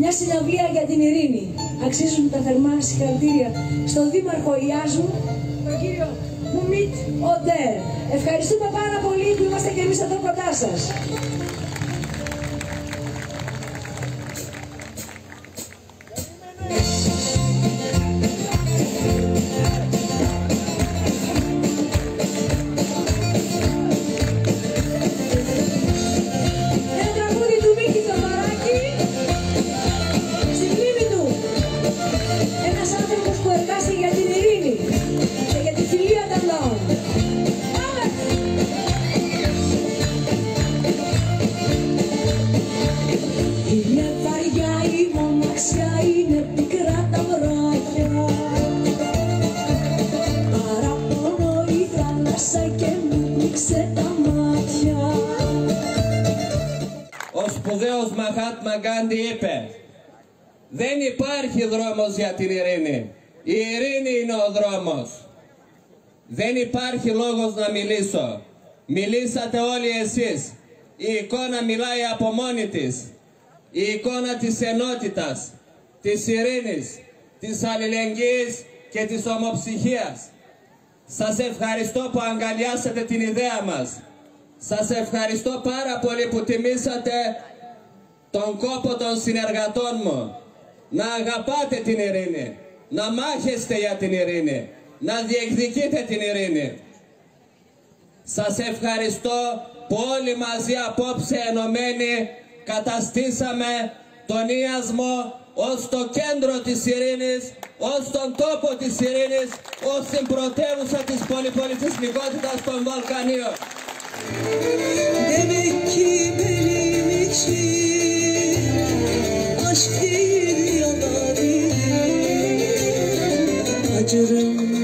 Speaker 10: μια συναυλία για την ειρήνη. Αξίζουν τα θερμά συγχαρητήρια στον Δήμαρχο Ιάσμου, τον κύριο Μουμίτ Οντέρ. Ευχαριστούμε πάρα πολύ που είμαστε και εμείς εδώ κοντά σας.
Speaker 11: Γκάντι είπε δεν υπάρχει δρόμος για την ειρήνη. Η ειρήνη είναι ο δρόμος. Δεν υπάρχει λόγος να μιλήσω. Μιλήσατε όλοι εσείς. η εικόνα μιλάει από μόνη της. Η εικόνα της ενότητας, της ειρήνης, της αλληλεγγύης και της ομοψυχίας. Σας ευχαριστώ που αγκαλιάσατε την ιδέα μας. Σας ευχαριστώ πάρα πολύ που τιμήσατε τον κόπο των συνεργατών μου. Να αγαπάτε την ειρήνη, να μάχεστε για την ειρήνη, να διεκδικείτε την ειρήνη. Σας ευχαριστώ που όλοι μαζί απόψε ενωμένοι καταστήσαμε τον Ιασμό ως το κέντρο της ειρήνης, ως τον τόπο της ειρήνης, ως την πρωτεύουσα της πολυπολιτισμικότητας των Βαλκανίων. aşk bilmiyorlar Acırım.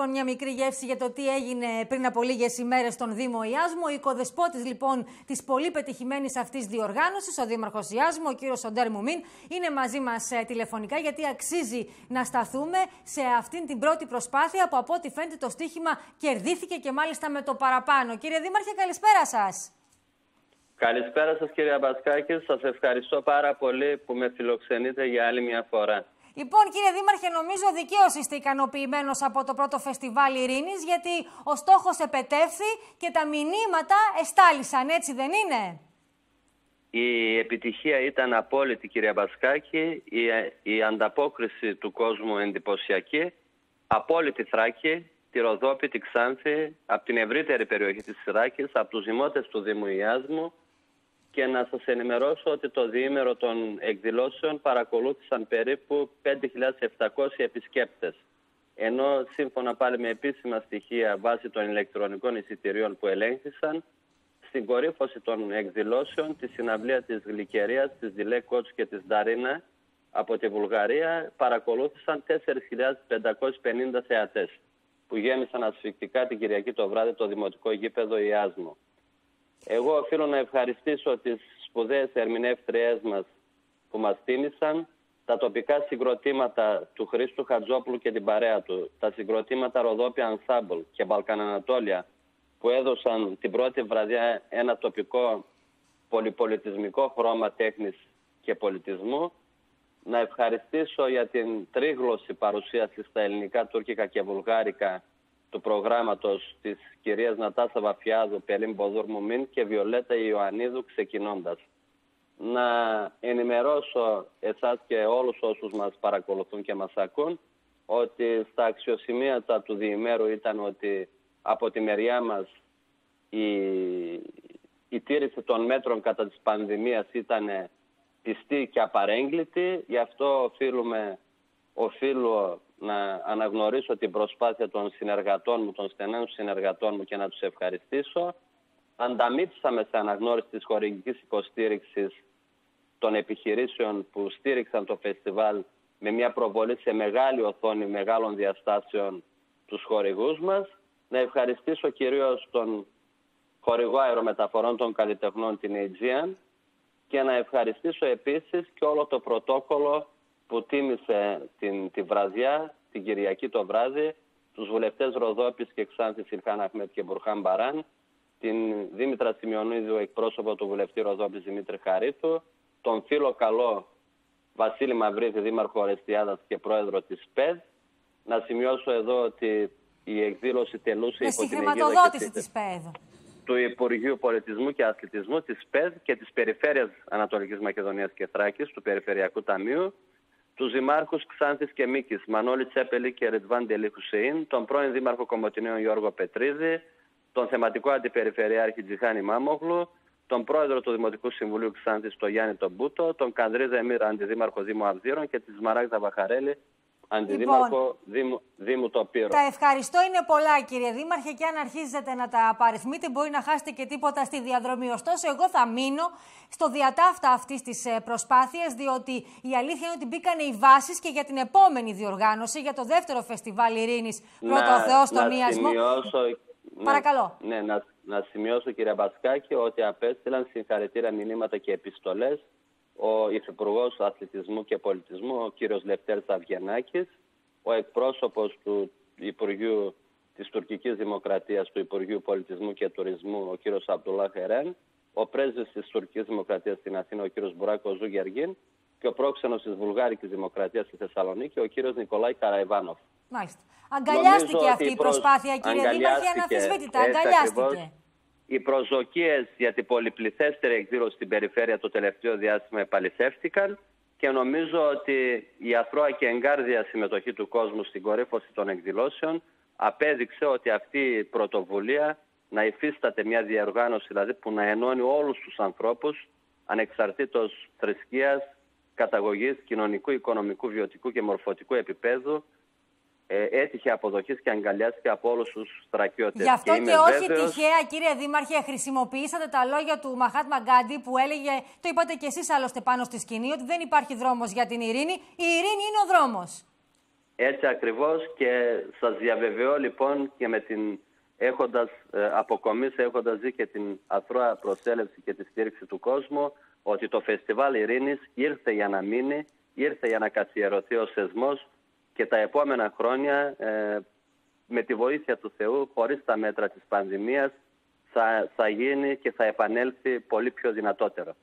Speaker 1: Λοιπόν μια μικρή γεύση για το τι έγινε πριν από λίγες ημέρες στον Δήμο Ιάσμο. Ο οικοδεσπότη λοιπόν της πολύ πετυχημένης αυτής διοργάνωσης, ο Δήμαρχος Ιάσμο, ο κύριος Σοντέρ Μουμίν, είναι μαζί μας ε, τηλεφωνικά γιατί αξίζει να σταθούμε σε αυτήν την πρώτη προσπάθεια που από ό,τι φαίνεται το στοίχημα κερδίθηκε και μάλιστα με το παραπάνω. Κύριε Δήμαρχε, καλησπέρα σας.
Speaker 12: Καλησπέρα σας κύριε Αμπασκάκη. Σας ευχαριστώ πάρα πολύ που με φιλοξενείτε για άλλη μια φορά.
Speaker 1: Λοιπόν, κύριε Δήμαρχε, νομίζω δικαίως είστε ικανοποιημένος από το πρώτο φεστιβάλ Ειρήνης, γιατί ο στόχος επετεύθη και τα μηνύματα εστάλησαν, έτσι δεν είναι;
Speaker 12: Η επιτυχία ήταν απόλυτη, κύριε Μπασκάκη. Η, η ανταπόκριση του κόσμου εντυπωσιακή. Απόλυτη Θράκη, τη Ροδόπη, τη Ξάνθη, από την ευρύτερη περιοχή της Θράκης, από τους δημότες του Δήμου Ιάσμου, και να σας ενημερώσω ότι το διήμερο των εκδηλώσεων παρακολούθησαν περίπου 5.700 επισκέπτες. Ενώ σύμφωνα πάλι με επίσημα στοιχεία βάσει των ηλεκτρονικών εισιτηρίων που ελέγχθησαν, στην κορύφωση των εκδηλώσεων τη συναυλία της Γλυκερίας, της Διλέ Κότς και της Νταρίνα από τη Βουλγαρία παρακολούθησαν 4.550 θεατές που γέμισαν ασφυκτικά την Κυριακή το βράδυ το Δημοτικό Γήπεδο Ιάσμο. Εγώ οφείλω να ευχαριστήσω τις σπουδαίες ερμηνεύτριές μας που μας τίμησαν, τα τοπικά συγκροτήματα του Χρήστου Χατζόπουλου και την παρέα του, τα συγκροτήματα Ροδόπια Ανσάμπλ και Μπαλκανανατόλια που έδωσαν την πρώτη βραδιά ένα τοπικό πολυπολιτισμικό χρώμα τέχνης και πολιτισμού. Να ευχαριστήσω για την τρίγλωση παρουσίασης στα ελληνικά, τουρκικά και βουλγάρικα του προγράμματος της κυρίας Νατάσα Βαφιάδου, Πελίν Μποδούρ Μουμίν και Βιολέτα Ιωαννίδου ξεκινώντας. Να ενημερώσω εσάς και όλους όσους μας παρακολουθούν και μας ακούν ότι στα αξιοσημείατα του διημέρου ήταν ότι από τη μεριά μας η, η τήρηση των μέτρων κατά της πανδημίας ήταν πιστή και απαρέγκλητη. Γι' αυτό οφείλουμε, οφείλω να αναγνωρίσω την προσπάθεια των συνεργατών μου, των στενών συνεργατών μου και να τους ευχαριστήσω. Ανταμείψαμε σε αναγνώριση της χορηγικής υποστήριξης των επιχειρήσεων που στήριξαν το φεστιβάλ με μια προβολή σε μεγάλη οθόνη μεγάλων διαστάσεων τους χορηγούς μας. Να ευχαριστήσω κυρίως τον χορηγό αερομεταφορών των καλλιτεχνών την Aegean και να ευχαριστήσω επίσης και όλο το πρωτόκολλο που τίμησε την, τη βραδιά, την Κυριακή το βράδυ, τους βουλευτές Ροδόπης και Ξάνθης Σιλχάν Αχμέτ και Μπουρχάν Μπαράν, την Δήμητρα Σιμεωνίδου, εκπρόσωπο του βουλευτή Ροδόπης Δημήτρη Χαρίτου, τον φίλο καλό Βασίλη Μαυρίδη, Δήμαρχο Ορεστιάδας και Πρόεδρο της ΠΕΔ. Να σημειώσω εδώ ότι η εκδήλωση τελούσε
Speaker 1: υπό την αιγύδα της ΠΕΔ
Speaker 12: του Υπουργείου Πολιτισμού και Αθλητισμού, της ΠΕΔ και της Περιφέρειας Ανατολικής Μακεδονίας και Θράκης, του Περιφερειακού Ταμείου, τους Δημάρχους Ξάνθης και Μίκης, Μανώλη Τσέπελη και Ρετβάν Ντελή Χουσέιν, τον πρώην Δήμαρχο Κομωτινέων Γιώργο Πετρίδη, τον θεματικό αντιπεριφερειάρχη Τζιχάνη Μάμογλου, τον πρόεδρο του Δημοτικού Συμβουλίου Ξάνθης, τον Γιάννη Τομπούτο, τον Κανδρίζα Εμμύρα, αντιδήμαρχο Δήμου Αυδείρων και τη Μαράγδα Βαχαρέλη, αντιδήμαρχο λοιπόν, Δήμου, Δήμου Τοπύρου.
Speaker 1: Τα ευχαριστώ είναι πολλά κύριε Δήμαρχε και αν αρχίζετε να τα απαριθμείτε μπορεί να χάσετε και τίποτα στη διαδρομή. Ωστόσο εγώ θα μείνω στο διατάφτα αυτής της ε, προσπάθειας, διότι η αλήθεια είναι ότι μπήκαν οι βάσεις και για την επόμενη διοργάνωση, για το δεύτερο φεστιβάλ Ειρήνης Πρώτο Θεός στον Ιασμό.
Speaker 12: Ναι, Παρακαλώ. Ναι, να, να σημειώσω κύριε Μπασκάκη ότι απέστειλαν συγχαρητήρια μηνύματα και επιστολές ο Υφυπουργός Αθλητισμού και Πολιτισμού, ο κύριος Λευτέρης Αυγενάκης, ο εκπρόσωπος του Υπουργείου της Τουρκικής Δημοκρατίας, του Υπουργείου Πολιτισμού και Τουρισμού, ο κύριος Αμπτουλά Χερέν, ο πρέσβης της Τουρκικής Δημοκρατίας στην Αθήνα, ο κύριος Μπουράκο Ζούγεργίν και ο πρόξενος της Βουλγάρικης Δημοκρατίας στη Θεσσαλονίκη, ο κύριος Νικολάη Καραϊβάνοφ.
Speaker 1: Μάλιστα. Αγκαλιάστηκε αυτή η προσπάθεια, κύριε Δήμαρχε, αναφισβήτητα. Αγκαλιάστηκε.
Speaker 12: Οι προσδοκίες για την πολυπληθέστερη εκδήλωση στην περιφέρεια το τελευταίο διάστημα επαληθεύτηκαν και νομίζω ότι η αθρώα και εγκάρδια συμμετοχή του κόσμου στην κορύφωση των εκδηλώσεων απέδειξε ότι αυτή η πρωτοβουλία να υφίσταται μια διοργάνωση δηλαδή που να ενώνει όλους τους ανθρώπους ανεξαρτήτως θρησκείας, καταγωγής, κοινωνικού, οικονομικού, βιωτικού και μορφωτικού επίπεδου ε, έτυχε αποδοχής και αγκαλιάστηκε από όλους τους στρατιώτες.
Speaker 1: Γι' αυτό και, και όχι τυχαία, κύριε Δήμαρχε, χρησιμοποιήσατε τα λόγια του Μαχάτ Μαγκάντι που έλεγε, το είπατε κι εσείς άλλωστε πάνω στη σκηνή, ότι δεν υπάρχει δρόμος για την ειρήνη. Η ειρήνη είναι ο δρόμος.
Speaker 12: Έτσι ακριβώς και σας διαβεβαιώ λοιπόν και με την έχοντας ε, αποκομίσει, έχοντας δει και την αθρώα προσέλευση και τη στήριξη του κόσμου, ότι το Φεστιβάλ Ειρήνης ήρθε για να μείνει, ήρθε για να καθιερωθεί ο σεσμός και τα επόμενα χρόνια ε, με τη βοήθεια του Θεού, χωρίς τα μέτρα της πανδημίας, θα, θα γίνει και θα επανέλθει πολύ πιο δυνατότερο.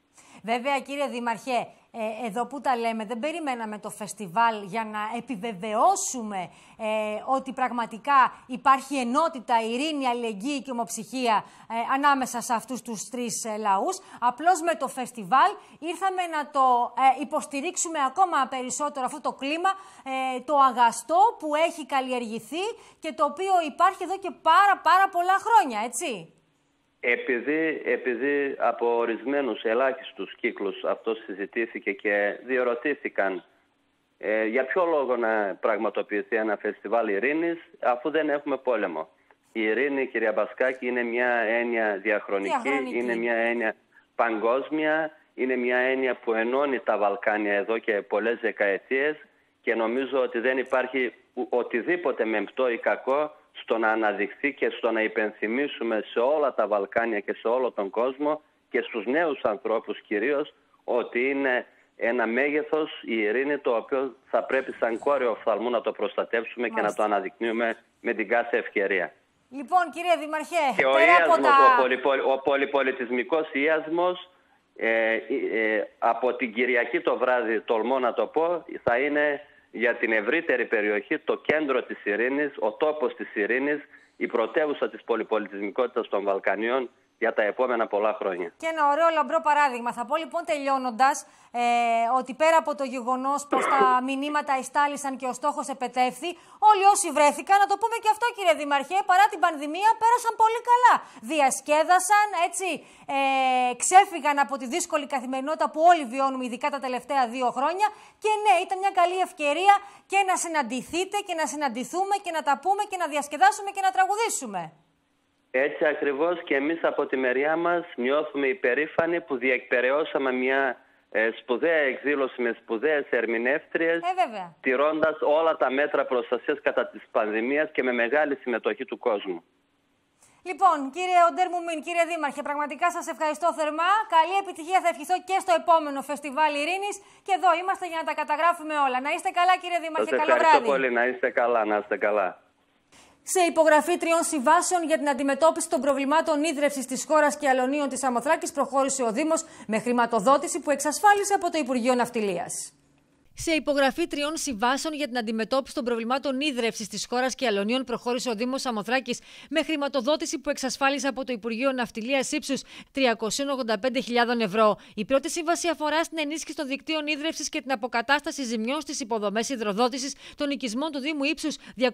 Speaker 1: Βέβαια, κύριε Δήμαρχε, ε, εδώ που τα λέμε, δεν περιμέναμε το φεστιβάλ για να επιβεβαιώσουμε ε, ότι πραγματικά υπάρχει ενότητα, ειρήνη, αλληλεγγύη και ομοψυχία ε, ανάμεσα σε αυτούς τους τρεις ε, λαούς. Απλώς με το φεστιβάλ ήρθαμε να το υποστηρίξουμε ακόμα περισσότερο αυτό το κλίμα, το αγαστό που έχει καλλιεργηθεί και το οποίο υπάρχει εδώ και πάρα πάρα πολλά χρόνια, έτσι.
Speaker 12: Επειδή, επειδή από ορισμένους ελάχιστους κύκλους αυτό συζητήθηκε και διορωτήθηκαν ε, για ποιο λόγο να πραγματοποιηθεί ένα φεστιβάλ ειρήνης αφού δεν έχουμε πόλεμο. Η ειρήνη, κυρία Μπασκάκη, είναι μια έννοια διαχρονική, είναι μια έννοια παγκόσμια, είναι μια έννοια που ενώνει τα Βαλκάνια εδώ και πολλές δεκαετίες και νομίζω ότι δεν υπάρχει οτιδήποτε μεμπτό ή κακό στο να αναδειχθεί και στο να υπενθυμίσουμε σε όλα τα Βαλκάνια και σε όλο τον κόσμο και στους νέους ανθρώπους κυρίως ότι είναι ένα μέγεθος η ειρήνη το οποίο θα πρέπει σαν κόριο οφθαλμού να το προστατεύσουμε και να το αναδεικνύουμε με την κάθε ευκαιρία.
Speaker 1: Λοιπόν κύριε Δημαρχέ,
Speaker 12: και ο,
Speaker 1: από τα...
Speaker 12: ο, πολυπολ, ο πολυπολιτισμικός ιασμός ε, ε, από την Κυριακή το βράδυ, τολμώ να το πω, θα είναι για την ευρύτερη περιοχή το κέντρο της ειρήνης, ο τόπος της ειρήνης, η πρωτεύουσα της πολυπολιτισμικότητας των Βαλκανίων για τα επόμενα πολλά χρόνια.
Speaker 1: Και ένα ωραίο λαμπρό παράδειγμα. Θα πω λοιπόν τελειώνοντας ε, ότι πέρα από το γεγονός πως τα μηνύματα ειστάλησαν και ο στόχος επετεύθη, όλοι όσοι βρέθηκαν, να το πούμε και αυτό κύριε Δημαρχέ, παρά την πανδημία πέρασαν πολύ καλά. Διασκέδασαν, έτσι, ε, ξέφυγαν από τη δύσκολη καθημερινότητα που όλοι βιώνουμε, ειδικά τα τελευταία δύο χρόνια. Και ναι, ήταν μια καλή ευκαιρία και να συναντηθείτε και να συναντηθούμε και να τα πούμε και να διασκεδάσουμε και να τραγουδήσουμε.
Speaker 12: Έτσι ακριβώς και εμείς από τη μεριά μας νιώθουμε υπερήφανοι που διεκπαιρεώσαμε μια ε, σπουδαία εκδήλωση με σπουδαίες ερμηνεύτριες
Speaker 1: ε,
Speaker 12: τηρώντας όλα τα μέτρα προστασίας κατά της πανδημίας και με μεγάλη συμμετοχή του κόσμου.
Speaker 1: Λοιπόν, κύριε Οντέρ Μουμίν, κύριε Δήμαρχε, πραγματικά σας ευχαριστώ θερμά. Καλή επιτυχία θα ευχηθώ και στο επόμενο φεστιβάλ Ειρήνης και εδώ είμαστε για να τα καταγράφουμε όλα. Να είστε καλά κύριε Δήμαρχε,
Speaker 12: καλό
Speaker 1: βράδυ.
Speaker 12: Ευχαριστώ πολύ, να είστε καλά, να είστε καλά
Speaker 1: σε υπογραφή τριών συμβάσεων για την αντιμετώπιση των προβλημάτων ίδρυυσης της χώρας και αλωνίων της Αμοθράκης προχώρησε ο Δήμος με χρηματοδότηση που εξασφάλισε από το Υπουργείο Ναυτιλίας σε υπογραφή τριών συμβάσεων για την αντιμετώπιση των προβλημάτων ίδρυυση της χώρας και αλωνίων προχώρησε ο Δήμος Αμοθράκης με χρηματοδότηση που εξασφάλισε από το Υπουργείο Ναυτιλίας ύψους 385.000 ευρώ. Η πρώτη σύμβαση αφορά στην ενίσχυση των δικτύων ίδρυυση και την αποκατάσταση ζημιών στις υποδομές υδροδότησης των οικισμών του Δήμου ύψους 270.000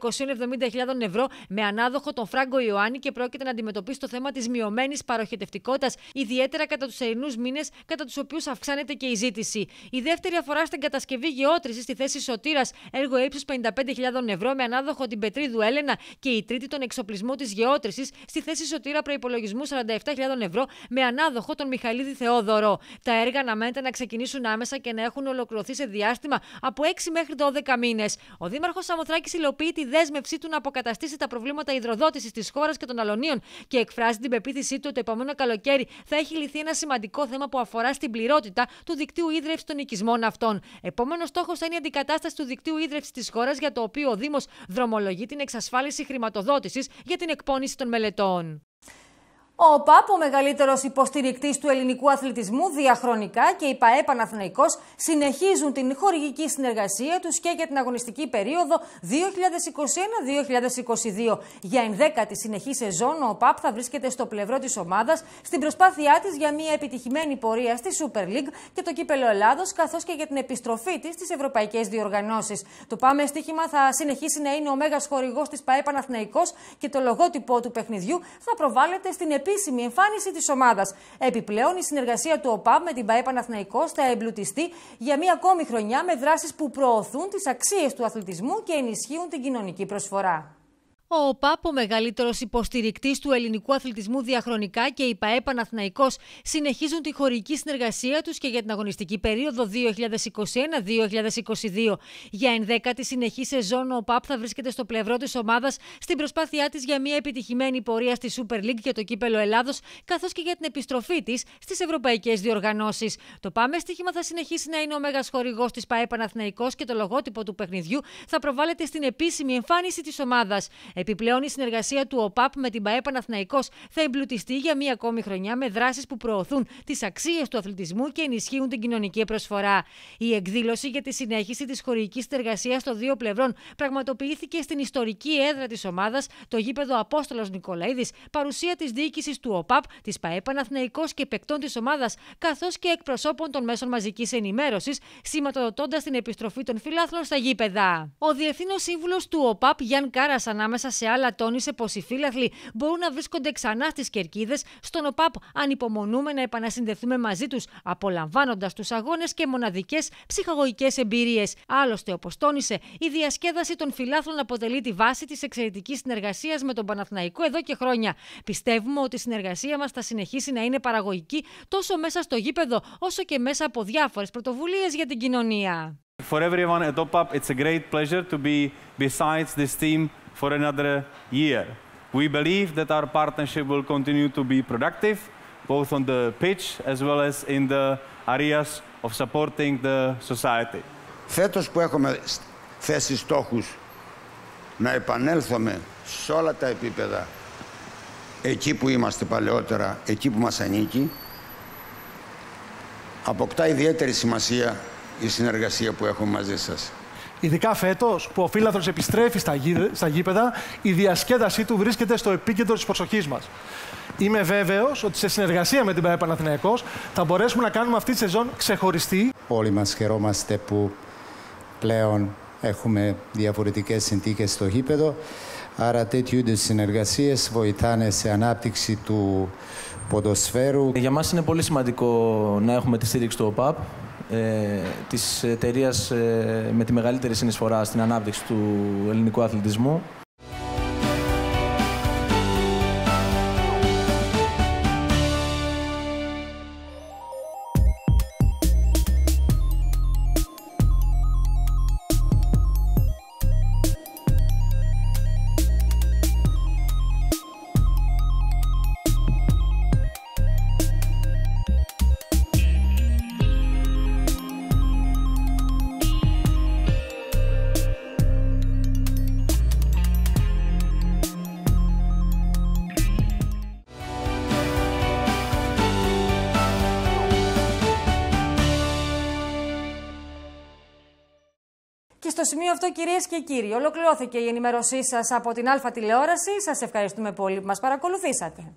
Speaker 1: ευρώ με ανάδοχο τον Φράγκο Ιωάννη και πρόκειται να αντιμετωπίσει το θέμα της μειωμένης παροχετευτικότητα, ιδιαίτερα κατά τους ερηνούς μήνες, κατά τους οποίους αυξάνεται και η ζήτηση. Η δεύτερη αφορά στην κατασκευή γεώτρηση στη θέση Σωτήρας, έργο ύψους 55.000 ευρώ με ανάδοχο την Πετρίδου Έλενα και η τρίτη τον εξοπλισμό της γεώτρησης στη θέση Σωτήρα προπολογισμού 47.000 ευρώ με ανάδοχο τον Μιχαλίδη Θεόδωρο. Τα έργα αναμένεται να ξεκινήσουν άμεσα και να έχουν ολοκληρωθεί σε διάστημα από 6 μέχρι 12 μήνες. Ο Δήμαρχος Σαμοθράκης υλοποιεί τη δέσμευσή του να αποκαταστήσει τα προβλήματα υδροδότησης της χώρας και των αλωνίων και εκφράζει την πεποίθησή του ότι το επόμενο καλοκαίρι θα έχει λυθεί ένα σημαντικό θέμα που αφορά στην πληρότητα του δικτύου ίδρυυση των οικισμών αυτών. Επόμενο στόχος θα είναι η αντικατάσταση του δικτύου ίδρυυσης της χώρας για το οποίο ο Δήμος δρομολογεί την εξασφάλιση χρηματοδότησης για την εκπόνηση των μελετών. Ο ΟΠΑΠ, ο μεγαλύτερος υποστηρικτής του ελληνικού αθλητισμού διαχρονικά και η ΠαΕ Παναθηναϊκός συνεχίζουν την χορηγική συνεργασία τους και για την αγωνιστική περίοδο 2021-2022. Για ενδέκατη συνεχή σεζόν, ο ΟΠΑΠ θα βρίσκεται στο πλευρό της ομάδας στην προσπάθειά της για μια επιτυχημένη πορεία στη Super League και το κύπελο Ελλάδος, καθώς και για την επιστροφή της στις ευρωπαϊκές διοργανώσεις. Το Πάμε στοίχημα θα συνεχίσει να είναι ο μέγας χορηγός της ΠαΕ Παναθηναϊκός και το λογότυπο του παιχνιδιού θα προβάλλεται στην επίσημη εμφάνιση της ομάδας. Επιπλέον, η συνεργασία του ΟΠΑΠ με την ΠαΕ Παναθηναϊκός θα εμπλουτιστεί για μία ακόμη χρονιά με δράσεις που προωθούν τις αξίες του αθλητισμού και ενισχύουν την κοινωνική προσφορά. Ο ΟΠΑΠ, ο μεγαλύτερος υποστηρικτής του ελληνικού αθλητισμού διαχρονικά και η ΠαΕ Παναθηναϊκός συνεχίζουν τη χωρική συνεργασία τους και για την αγωνιστική περίοδο 2021-2022. Για ενδέκατη συνεχή σεζόν, ο ΟΠΑΠ θα βρίσκεται στο πλευρό της ομάδας στην προσπάθειά της για μια επιτυχημένη πορεία στη Super League και το κύπελο Ελλάδος, καθώς και για την επιστροφή της στις ευρωπαϊκές διοργανώσεις. Το Πάμε στοίχημα θα συνεχίσει να είναι ο μέγας χορηγός της ΠαΕ Παναθηναϊκός και το λογότυπο του παιχνιδιού θα προβάλλεται στην επίσημη εμφάνιση της ομάδας. Επιπλέον, η συνεργασία του ΟΠΑΠ με την ΠαΕ Παναθηναϊκός θα εμπλουτιστεί για μία ακόμη χρονιά με δράσεις που προωθούν τις αξίες του αθλητισμού και ενισχύουν την κοινωνική προσφορά. Η εκδήλωση για τη συνέχιση της χορηγικής συνεργασίας των δύο πλευρών πραγματοποιήθηκε στην ιστορική έδρα της ομάδας, το γήπεδο Απόστολος Νικολαίδης, παρουσία της διοίκησης του ΟΠΑΠ, της ΠαΕ Παναθηναϊκός και παικτών της ομάδας, καθώς και εκπροσώπων των μέσων μαζικής ενημέρωσης, σηματοδοτώντας την επιστροφή των φιλάθλων στα γήπεδα. Ο Διευθύνων Σύμβουλος του ΟΠΑΠ, Γιάν Κάρας, ανάμεσα σε άλλα τόνισε πως οι φύλαθλοι μπορούν να βρίσκονται ξανά στις κερκίδες, στον ΟΠΑΠ ανυπομονούμε να επανασυνδεθούμε μαζί τους, απολαμβάνοντας τους αγώνες και μοναδικές ψυχαγωγικές εμπειρίες. Άλλωστε, όπως τόνισε, η διασκέδαση των φιλάθλων αποτελεί τη βάση της εξαιρετικής συνεργασίας με τον Παναθναϊκό εδώ και χρόνια. Πιστεύουμε ότι η συνεργασία μας θα συνεχίσει να είναι παραγωγική τόσο μέσα στο γήπεδο όσο και μέσα από διάφορες πρωτοβουλίες για την κοινωνία.
Speaker 13: For everyone at OPAP, it's a great pleasure to be besides this team for another year. We believe that our partnership will continue to be productive, both on the pitch as well as in the areas of supporting the society.
Speaker 14: Φέτος που έχουμε θέσει στόχους να επανέλθουμε σε όλα τα επίπεδα εκεί που είμαστε παλαιότερα, εκεί που μας ανήκει, αποκτά ιδιαίτερη σημασία η συνεργασία που έχουμε μαζί σας.
Speaker 15: Ειδικά φέτος που ο φίλαθρο επιστρέφει στα, γή, στα γήπεδα, η διασκέδασή του βρίσκεται στο επίκεντρο της προσοχής μας. Είμαι βέβαιος ότι σε συνεργασία με την ΠαΕ Παναθηναϊκός θα μπορέσουμε να κάνουμε αυτή τη σεζόν ξεχωριστή.
Speaker 16: Όλοι μας χαιρόμαστε που πλέον έχουμε διαφορετικές συνθήκες στο γήπεδο. Άρα τέτοιου είδους συνεργασίες βοηθάνε σε ανάπτυξη του ποδοσφαίρου.
Speaker 17: Για μας είναι πολύ σημαντικό να έχουμε τη στήριξη του ΟΠΑΠ ε, της εταιρείας ε, με τη μεγαλύτερη συνεισφορά στην ανάπτυξη του ελληνικού αθλητισμού.
Speaker 1: Αυτό, κυρίες και κύριοι, ολοκληρώθηκε η ενημέρωσή σας από την Α τηλεόραση. Σας ευχαριστούμε πολύ που μας παρακολουθήσατε.